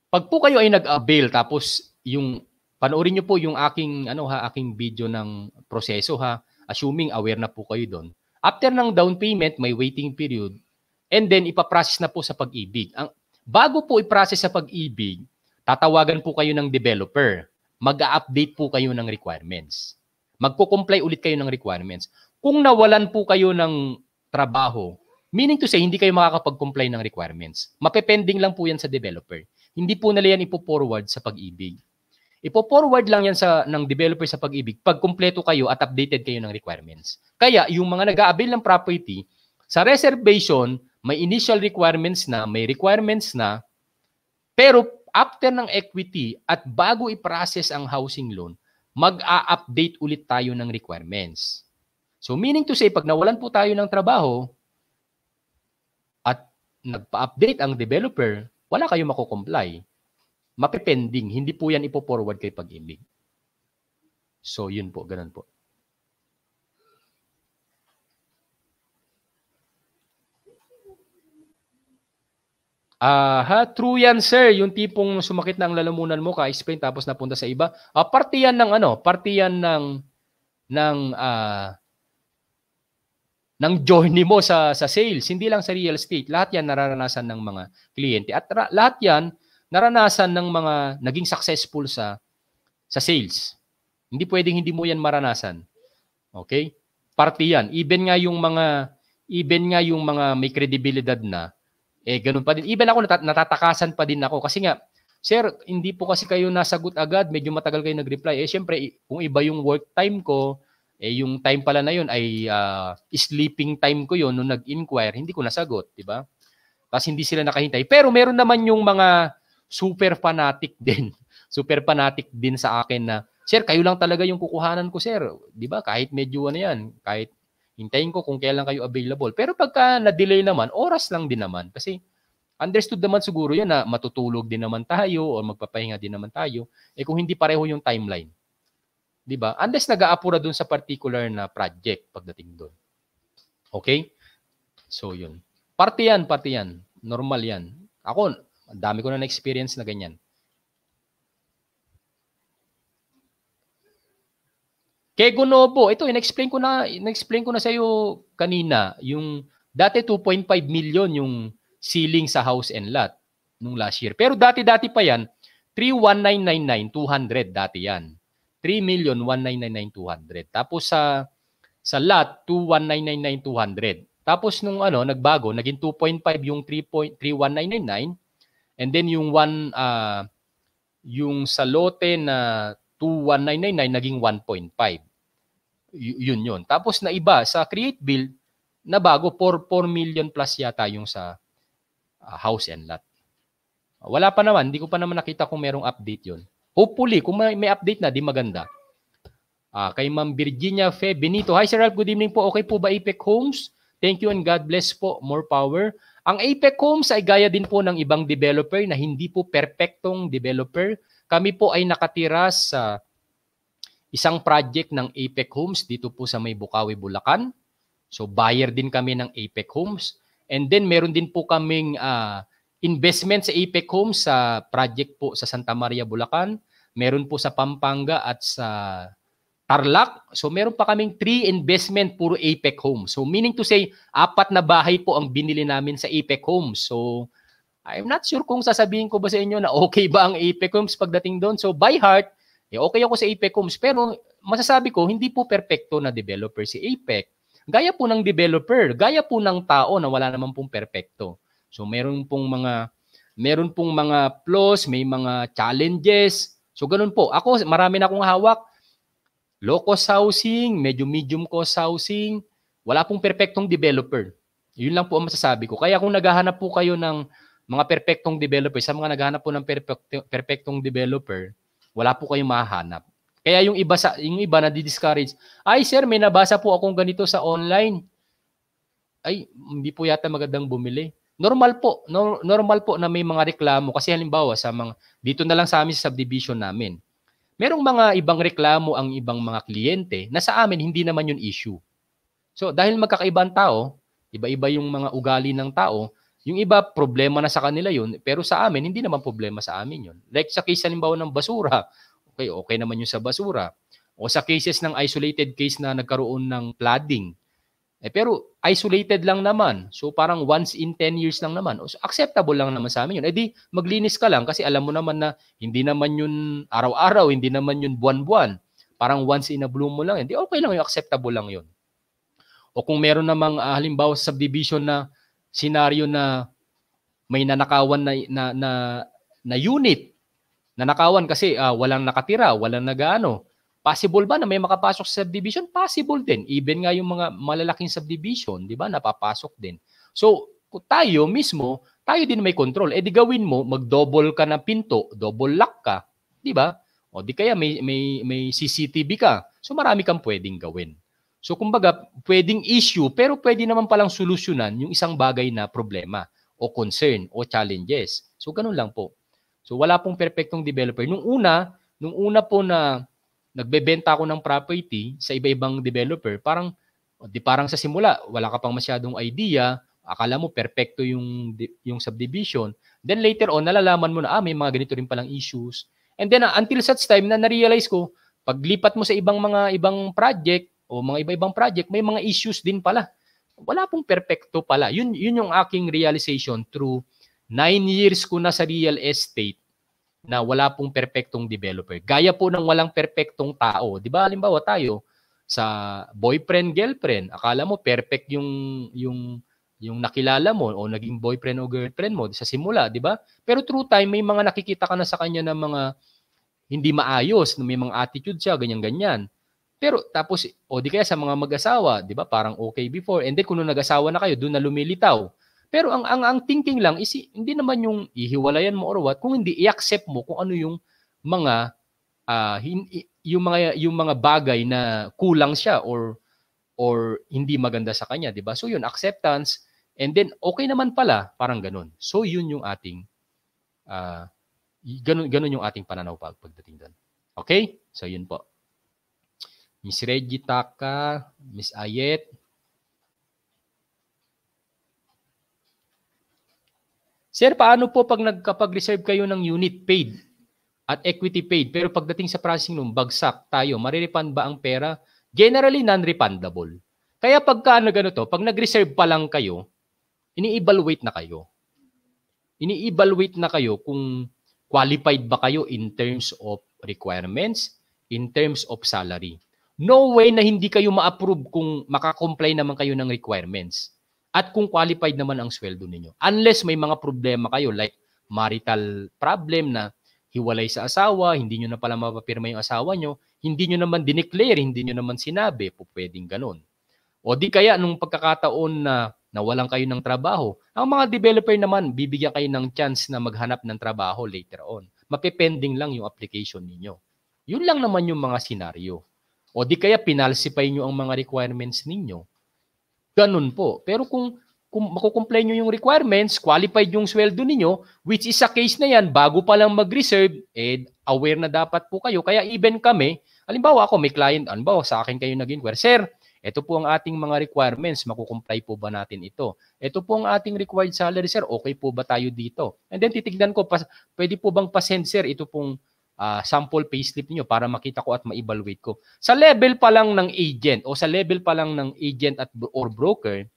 Pag po kayo ay nag-avail tapos yung panoorin niyo po yung aking ano ha, aking video ng proseso ha, assuming aware na po kayo doon. After ng down payment, may waiting period and then ipaprocess na po sa pag-ibig. Ang bago po i-process sa pag-ibig, tatawagan po kayo ng developer. Mag-update po kayo ng requirements. Magko-comply ulit kayo ng requirements. Kung nawalan po kayo ng trabaho, meaning to say, hindi kayo makakapag-comply ng requirements. Mapepending lang po yan sa developer. Hindi po nila yan ipo-forward sa pag-ibig. Ipo-forward lang yan sa, ng developer sa pag-ibig pag kumpleto kayo at updated kayo ng requirements. Kaya yung mga nag-a-avail ng property, sa reservation, may initial requirements na, may requirements na, pero after ng equity at bago i-process ang housing loan, mag-a-update ulit tayo ng requirements. So meaning to say, pag nawalan po tayo ng trabaho at nagpa-update ang developer, wala kayo mako-comply. Mapepending. Hindi po yan ipo-forward kay pag-ibig. So yun po, ganun po. Ah, ha, true yan sir, yung tipong sumakit na ang lalamunan mo, ka-explain tapos napunta sa iba. Ah, parte yan ng ano, parte yan ng ng ah ng journey mo sa sa sales, hindi lang sa real estate. Lahat 'yan nararanasan ng mga kliyente at ra- lahat 'yan naranasan ng mga naging successful sa sa sales. Hindi pwedeng hindi mo 'yan maranasan. Okay? Parte 'yan. Even nga yung mga even nga yung mga may kredibilidad na eh ganun pa din. Even ako natat- natatakasan pa din ako kasi nga Sir, hindi po kasi kayo nasagot agad, medyo matagal kayo nag-reply. Eh syempre, kung iba yung work time ko, eh yung time pala na yun ay uh, sleeping time ko yun nung nag-inquire, hindi ko nasagot, di ba? Tapos hindi sila nakahintay. Pero meron naman yung mga super fanatic din. super fanatic din sa akin na, Sir, kayo lang talaga yung kukuhanan ko, sir. Di ba? Kahit medyo ano yan, kahit hintayin ko kung kailan kayo available. Pero pagka na-delay naman, oras lang din naman. Kasi understood naman siguro yun na matutulog din naman tayo o magpapahinga din naman tayo. Eh kung hindi pareho yung timeline. 'Di ba? Unless nag-aapura dun sa particular na project pagdating doon. Okay? So yun. Parte yan, parte yan. Normal yan. Ako, dami ko na na-experience na ganyan. Kay Gonobo, ito, in-explain ko na, in-explain ko na sa iyo kanina, yung dati 2.5 million yung ceiling sa house and lot nung last year. Pero dati-dati pa yan, 31999 200 dati yan. 3,199,200. Tapos sa sa lot 21999 Tapos nung ano nagbago, naging 2.5 yung 3.31999 and then yung one uh, yung sa lote na 21999 naging 1.5. Yun yun. Tapos na iba sa create build na bago 4 4 million plus yata yung sa uh, house and lot. Wala pa naman, hindi ko pa naman nakita kung merong update yon. Hopefully, kung may, may update na, di maganda. Uh, kay Ma'am Virginia Fe Benito. Hi Sir Ralph, good evening po. Okay po ba Apex Homes? Thank you and God bless po. More power. Ang Apex Homes ay gaya din po ng ibang developer na hindi po perpektong developer. Kami po ay nakatira sa isang project ng Apex Homes dito po sa may Bukawi, Bulacan. So buyer din kami ng Apex Homes. And then meron din po kaming uh, investment sa Apex Homes sa project po sa Santa Maria, Bulacan. Meron po sa Pampanga at sa Tarlac. So meron pa kaming three investment puro Apex Homes. So meaning to say, apat na bahay po ang binili namin sa Apex Homes. So I'm not sure kung sasabihin ko ba sa inyo na okay ba ang Apex Homes pagdating doon. So by heart, eh, okay ako sa Apex Homes. Pero masasabi ko, hindi po perpekto na developer si Apex. Gaya po ng developer, gaya po ng tao na wala naman pong perpekto. So meron pong mga meron pong mga flaws, may mga challenges. So ganun po. Ako marami na akong hawak. Low cost housing, medyo medium cost housing, wala pong perpektong developer. Yun lang po ang masasabi ko. Kaya kung naghahanap po kayo ng mga perpektong developer, sa mga naghahanap po ng perpektong developer, wala po kayong mahahanap. Kaya yung iba sa yung iba na di-discourage, ay sir, may nabasa po akong ganito sa online. Ay, hindi po yata magandang bumili. Normal po, no, normal po na may mga reklamo kasi halimbawa sa mga dito na lang sa amin sa subdivision namin. Merong mga ibang reklamo ang ibang mga kliyente na sa amin hindi naman yun issue. So dahil magkakaibang tao, iba-iba yung mga ugali ng tao, yung iba problema na sa kanila yun, pero sa amin hindi naman problema sa amin yun. Like sa case halimbawa ng basura, Okay, okay naman yung sa basura. O sa cases ng isolated case na nagkaroon ng flooding. Eh, pero isolated lang naman. So parang once in 10 years lang naman. So, acceptable lang naman sa amin yun. Eh di, maglinis ka lang kasi alam mo naman na hindi naman yun araw-araw, hindi naman yun buwan-buwan. Parang once in a blue mo lang. Hindi, okay lang yun, acceptable lang yun. O kung meron namang uh, halimbawa sa subdivision na senaryo na may nanakawan na, na, na, na unit nanakawan kasi uh, walang nakatira, walang nagaano. Possible ba na may makapasok sa subdivision? Possible din. Even nga yung mga malalaking subdivision, di ba, napapasok din. So, tayo mismo, tayo din may control. Eh di gawin mo, mag-double ka na pinto, double lock ka, di ba? O di kaya may, may, may CCTV ka. So marami kang pwedeng gawin. So kumbaga, pwedeng issue, pero pwede naman palang solusyonan yung isang bagay na problema o concern o challenges. So ganun lang po. So wala pong perfectong developer. Nung una, nung una po na nagbebenta ako ng property sa iba-ibang developer, parang di parang sa simula, wala ka pang masyadong idea, akala mo perfecto yung yung subdivision, then later on nalalaman mo na ah may mga ganito rin palang issues. And then uh, until such time na na-realize ko, paglipat mo sa ibang mga ibang project o mga iba-ibang project, may mga issues din pala. Wala pong perfecto pala. Yun yun yung aking realization through nine years ko na sa real estate na wala pong perfectong developer. Gaya po ng walang perfectong tao. Di ba? Halimbawa tayo, sa boyfriend girlfriend akala mo perfect yung yung yung nakilala mo o naging boyfriend o girlfriend mo sa simula di ba pero through time may mga nakikita ka na sa kanya ng mga hindi maayos may mga attitude siya ganyan ganyan pero tapos o di kaya sa mga mag-asawa di ba parang okay before and then kung nag-asawa na kayo doon na lumilitaw pero ang ang ang thinking lang is hindi naman yung ihiwalayan mo or what kung hindi i-accept mo kung ano yung mga uh, yung mga yung mga bagay na kulang siya or or hindi maganda sa kanya, 'di ba? So yun acceptance and then okay naman pala, parang ganun. So yun yung ating uh, ganun ganun yung ating pananaw pag pagdating doon. Okay? So yun po. Miss Reggie Taka, Miss Ayet, Sir, paano po pag nagkapag-reserve kayo ng unit paid? at equity paid. Pero pagdating sa processing room, bagsak tayo. Marirefund ba ang pera? Generally, non-refundable. Kaya pagka ano ganito, pag nag-reserve pa lang kayo, ini-evaluate na kayo. Ini-evaluate na kayo kung qualified ba kayo in terms of requirements, in terms of salary. No way na hindi kayo ma-approve kung makakomply naman kayo ng requirements at kung qualified naman ang sweldo ninyo. Unless may mga problema kayo like marital problem na hiwalay sa asawa, hindi nyo na pala mapapirma yung asawa nyo, hindi nyo naman dineclare, hindi nyo naman sinabi, po pwedeng ganun. O di kaya nung pagkakataon na nawalan kayo ng trabaho, ang mga developer naman, bibigyan kayo ng chance na maghanap ng trabaho later on. Mapipending lang yung application ninyo. Yun lang naman yung mga senaryo. O di kaya pinalsify nyo ang mga requirements ninyo. Ganun po. Pero kung kung makukomplay nyo yung requirements, qualified yung sweldo ninyo, which is sa case na yan, bago pa lang mag-reserve, eh, aware na dapat po kayo. Kaya even kami, halimbawa ako, may client, halimbawa sa akin kayo nag-inquire, Sir, ito po ang ating mga requirements, makukomply po ba natin ito? Ito po ang ating required salary, sir, okay po ba tayo dito? And then titignan ko, pas, pwede po bang pasend, sir, ito pong uh, sample payslip niyo para makita ko at ma-evaluate ko. Sa level pa lang ng agent o sa level pa lang ng agent at or broker,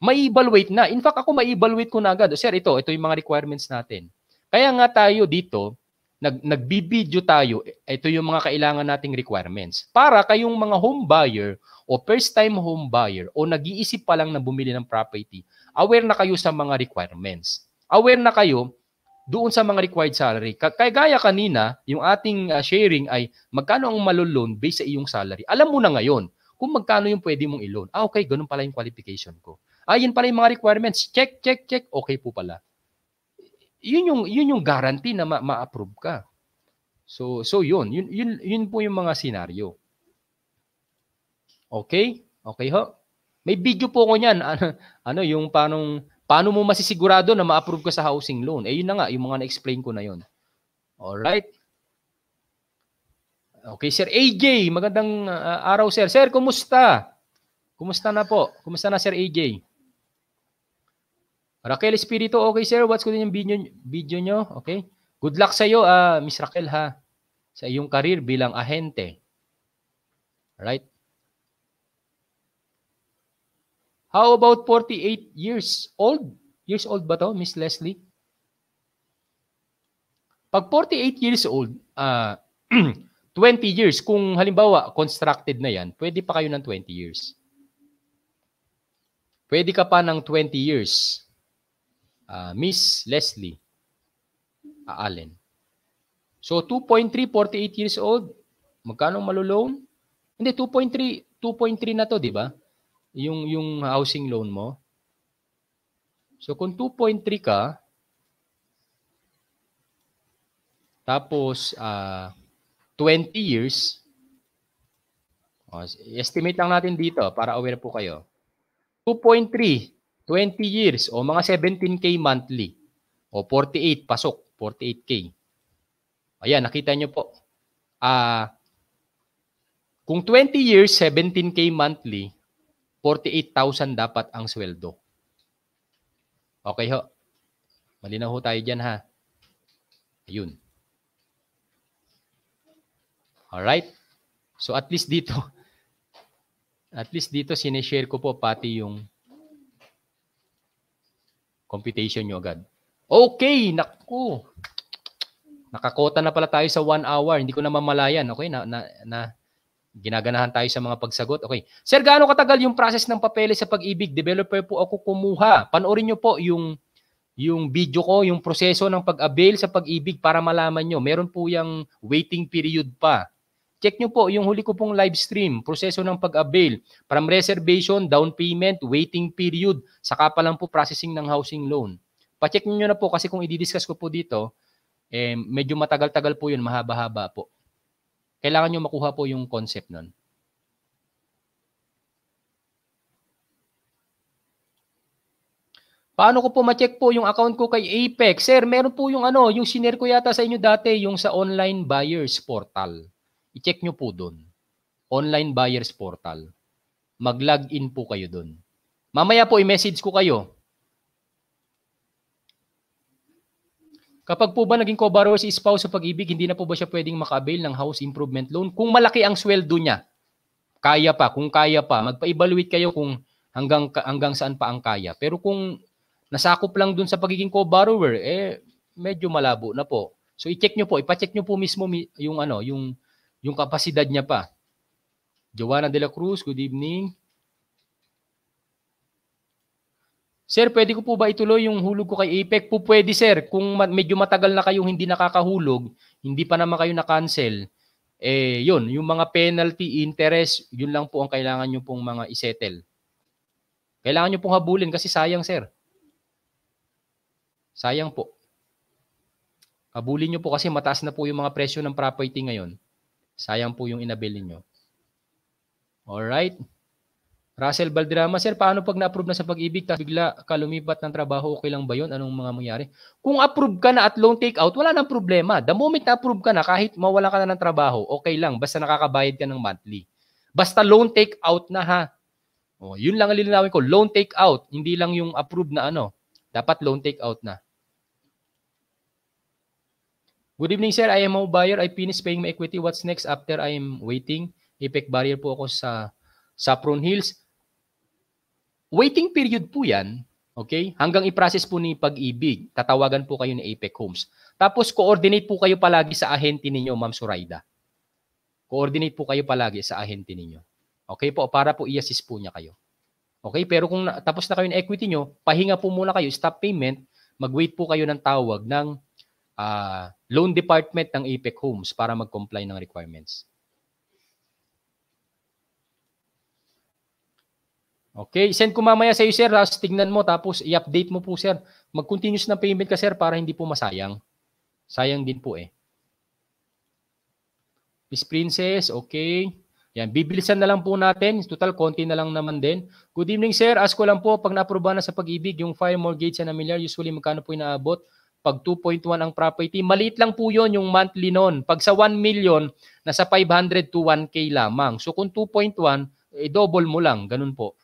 may evaluate na. In fact, ako may evaluate ko na agad. Sir, ito, ito yung mga requirements natin. Kaya nga tayo dito, nag, nagbibideo tayo, ito yung mga kailangan nating requirements. Para kayong mga home buyer o first time home buyer o nag-iisip pa lang na bumili ng property, aware na kayo sa mga requirements. Aware na kayo doon sa mga required salary. Kaya gaya kanina, yung ating uh, sharing ay magkano ang malulon based sa iyong salary. Alam mo na ngayon kung magkano yung pwede mong ilon. Ah, okay, ganun pala yung qualification ko. Ah, yun pala yung mga requirements. Check, check, check. Okay po pala. Yun yung, yun yung guarantee na ma- ma-approve ka. So, so yun. Yun, yun. yun po yung mga senaryo. Okay? Okay ho? May video po ko niyan. Ano, ano yung paano, paano mo masisigurado na ma-approve ka sa housing loan? Eh, yun na nga. Yung mga na-explain ko na yun. Alright? Okay, Sir AJ. Magandang uh, araw, Sir. Sir, kumusta? Kumusta na po? Kumusta na, Sir AJ? Raquel Espiritu, okay sir, what's good yung video, video nyo? Okay? Good luck sa iyo, uh, Miss Raquel ha, sa iyong karir bilang ahente. Right? How about 48 years old? Years old ba to, Miss Leslie? Pag 48 years old, uh, ah, 20 years, kung halimbawa constructed na yan, pwede pa kayo ng 20 years. Pwede ka pa ng 20 years uh, Miss Leslie uh, Allen. So 2.3, 48 years old, magkano maloloan? Hindi, 2.3, 2.3 na to, di ba? Yung, yung housing loan mo. So kung 2.3 ka, tapos uh, 20 years, oh, estimate lang natin dito para aware po kayo. 2.3 20 years o mga 17K monthly o 48 pasok, 48K. Ayan, nakita nyo po. Ah, uh, kung 20 years, 17K monthly, 48,000 dapat ang sweldo. Okay ho. Malinaw ho tayo dyan ha. Ayun. Alright. So at least dito, at least dito sinishare ko po pati yung computation nyo agad. Okay, naku. Nakakota na pala tayo sa one hour. Hindi ko na mamalayan. Okay, na, na, na ginaganahan tayo sa mga pagsagot. Okay. Sir, gaano katagal yung process ng papeles sa pag-ibig? Developer po ako kumuha. Panoorin nyo po yung yung video ko, yung proseso ng pag-avail sa pag-ibig para malaman nyo. Meron po yung waiting period pa. Check nyo po yung huli ko pong live stream, proseso ng pag-avail. From reservation, down payment, waiting period, saka pa lang po processing ng housing loan. Pacheck nyo na po kasi kung i-discuss ko po dito, eh, medyo matagal-tagal po yun, mahaba-haba po. Kailangan nyo makuha po yung concept nun. Paano ko po ma-check po yung account ko kay Apex? Sir, meron po yung ano, yung sinare ko yata sa inyo dati, yung sa online buyers portal. I-check nyo po doon. Online buyers portal. Mag-login po kayo doon. Mamaya po i-message ko kayo. Kapag po ba naging co-borrower si spouse sa pag-ibig, hindi na po ba siya pwedeng maka-avail ng house improvement loan? Kung malaki ang sweldo niya, kaya pa. Kung kaya pa, magpa-evaluate kayo kung hanggang hanggang saan pa ang kaya. Pero kung nasakop lang dun sa pagiging co-borrower, eh medyo malabo na po. So i-check nyo po, ipa-check nyo po mismo yung ano, yung yung kapasidad niya pa. Joanna de la Cruz, good evening. Sir, pwede ko po ba ituloy yung hulog ko kay APEC? Po pwede sir. Kung medyo matagal na kayong hindi nakakahulog, hindi pa naman kayo na-cancel, eh yun, yung mga penalty, interest, yun lang po ang kailangan nyo pong mga isettle. Kailangan nyo pong habulin kasi sayang sir. Sayang po. Habulin nyo po kasi mataas na po yung mga presyo ng property ngayon. Sayang po yung inabili nyo. Alright. Russell Baldrama, Sir, paano pag na-approve na sa pag-ibig tapos bigla ka lumipat ng trabaho, okay lang ba yun? Anong mga mangyari? Kung approve ka na at loan take out, wala nang problema. The moment na-approve ka na, kahit mawala ka na ng trabaho, okay lang. Basta nakakabayad ka ng monthly. Basta loan take out na ha. O, yun lang ang lilinawin ko. Loan take out. Hindi lang yung approve na ano. Dapat loan take out na. Good evening, sir. I am a buyer. I finished paying my equity. What's next after I am waiting? Epic barrier po ako sa Saffron Hills. Waiting period po yan. Okay? Hanggang i-process po ni pag-ibig. Tatawagan po kayo ni Apex Homes. Tapos, coordinate po kayo palagi sa ahente ninyo, Ma'am Suraida. Coordinate po kayo palagi sa ahente ninyo. Okay po? Para po i-assist po niya kayo. Okay? Pero kung na, tapos na kayo ng equity nyo, pahinga po muna kayo, stop payment, mag-wait po kayo ng tawag ng uh, loan department ng APEC Homes para mag-comply ng requirements. Okay, send ko mamaya sa iyo sir, tapos tignan mo tapos i-update mo po sir. Mag-continuous na payment ka sir para hindi po masayang. Sayang din po eh. Miss Princess, okay. Yan, bibilisan na lang po natin. Total, konti na lang naman din. Good evening, sir. Ask ko lang po, pag na-aproba na sa pag-ibig, yung fire mortgage sa na milyar, usually magkano po inaabot? Pag 2.1 ang property, maliit lang po yon yung monthly noon. Pag sa 1 million, nasa 500 to 1K lamang. So kung 2.1, eh, double mo lang. Ganun po.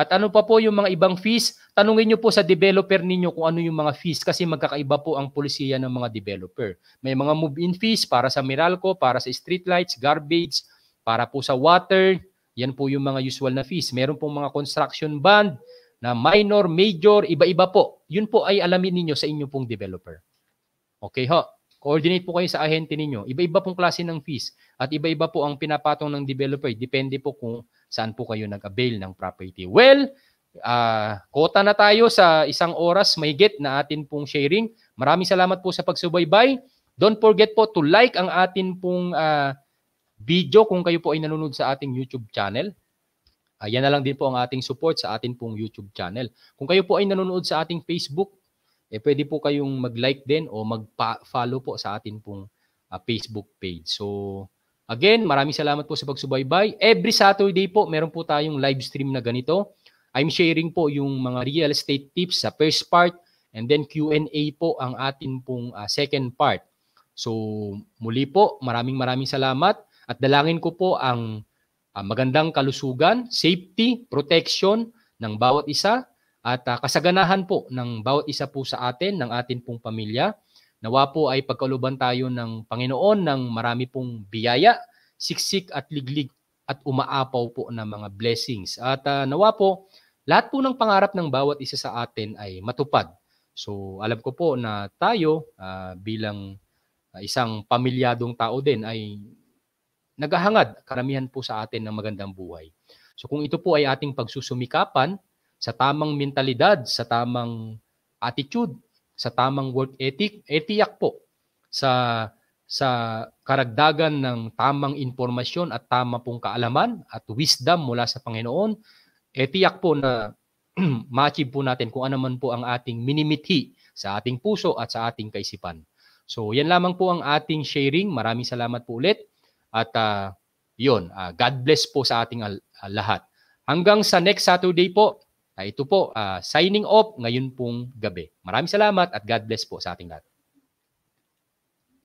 At ano pa po yung mga ibang fees? Tanungin nyo po sa developer ninyo kung ano yung mga fees kasi magkakaiba po ang polisiya ng mga developer. May mga move-in fees para sa Meralco, para sa streetlights, garbage, para po sa water. Yan po yung mga usual na fees. Meron pong mga construction bond, na minor, major, iba-iba po. Yun po ay alamin ninyo sa inyo pong developer. Okay ho? Coordinate po kayo sa ahente ninyo. Iba-iba pong klase ng fees at iba-iba po ang pinapatong ng developer. Depende po kung saan po kayo nag-avail ng property. Well, uh, kota na tayo sa isang oras mahigit na atin pong sharing. Maraming salamat po sa pagsubaybay. Don't forget po to like ang atin pong uh, video kung kayo po ay nanonood sa ating YouTube channel. Ayan na lang din po ang ating support sa ating pong YouTube channel. Kung kayo po ay nanonood sa ating Facebook, eh pwede po kayong mag-like din o mag-follow po sa ating pong uh, Facebook page. So, again, maraming salamat po sa pagsubaybay. Every Saturday po, meron po tayong live stream na ganito. I'm sharing po yung mga real estate tips sa first part and then Q&A po ang ating pong uh, second part. So, muli po, maraming maraming salamat at dalangin ko po ang uh, magandang kalusugan, safety, protection ng bawat isa at uh, kasaganahan po ng bawat isa po sa atin, ng atin pong pamilya. Nawa po ay pagkaluban tayo ng Panginoon ng marami pong biyaya, siksik at liglig at umaapaw po ng mga blessings. At uh, nawa po, lahat po ng pangarap ng bawat isa sa atin ay matupad. So alam ko po na tayo uh, bilang uh, isang pamilyadong tao din ay naghahangad karamihan po sa atin ng magandang buhay. So kung ito po ay ating pagsusumikapan sa tamang mentalidad, sa tamang attitude, sa tamang work ethic, etiyak po sa sa karagdagan ng tamang informasyon at tama pong kaalaman at wisdom mula sa Panginoon, etiyak po na ma-achieve po natin kung ano man po ang ating minimithi sa ating puso at sa ating kaisipan. So, yan lamang po ang ating sharing. Maraming salamat po ulit. At uh, yun, uh, God bless po sa ating uh, lahat. Hanggang sa next Saturday po, ito po, uh, signing off ngayon pong gabi. Maraming salamat at God bless po sa ating lahat.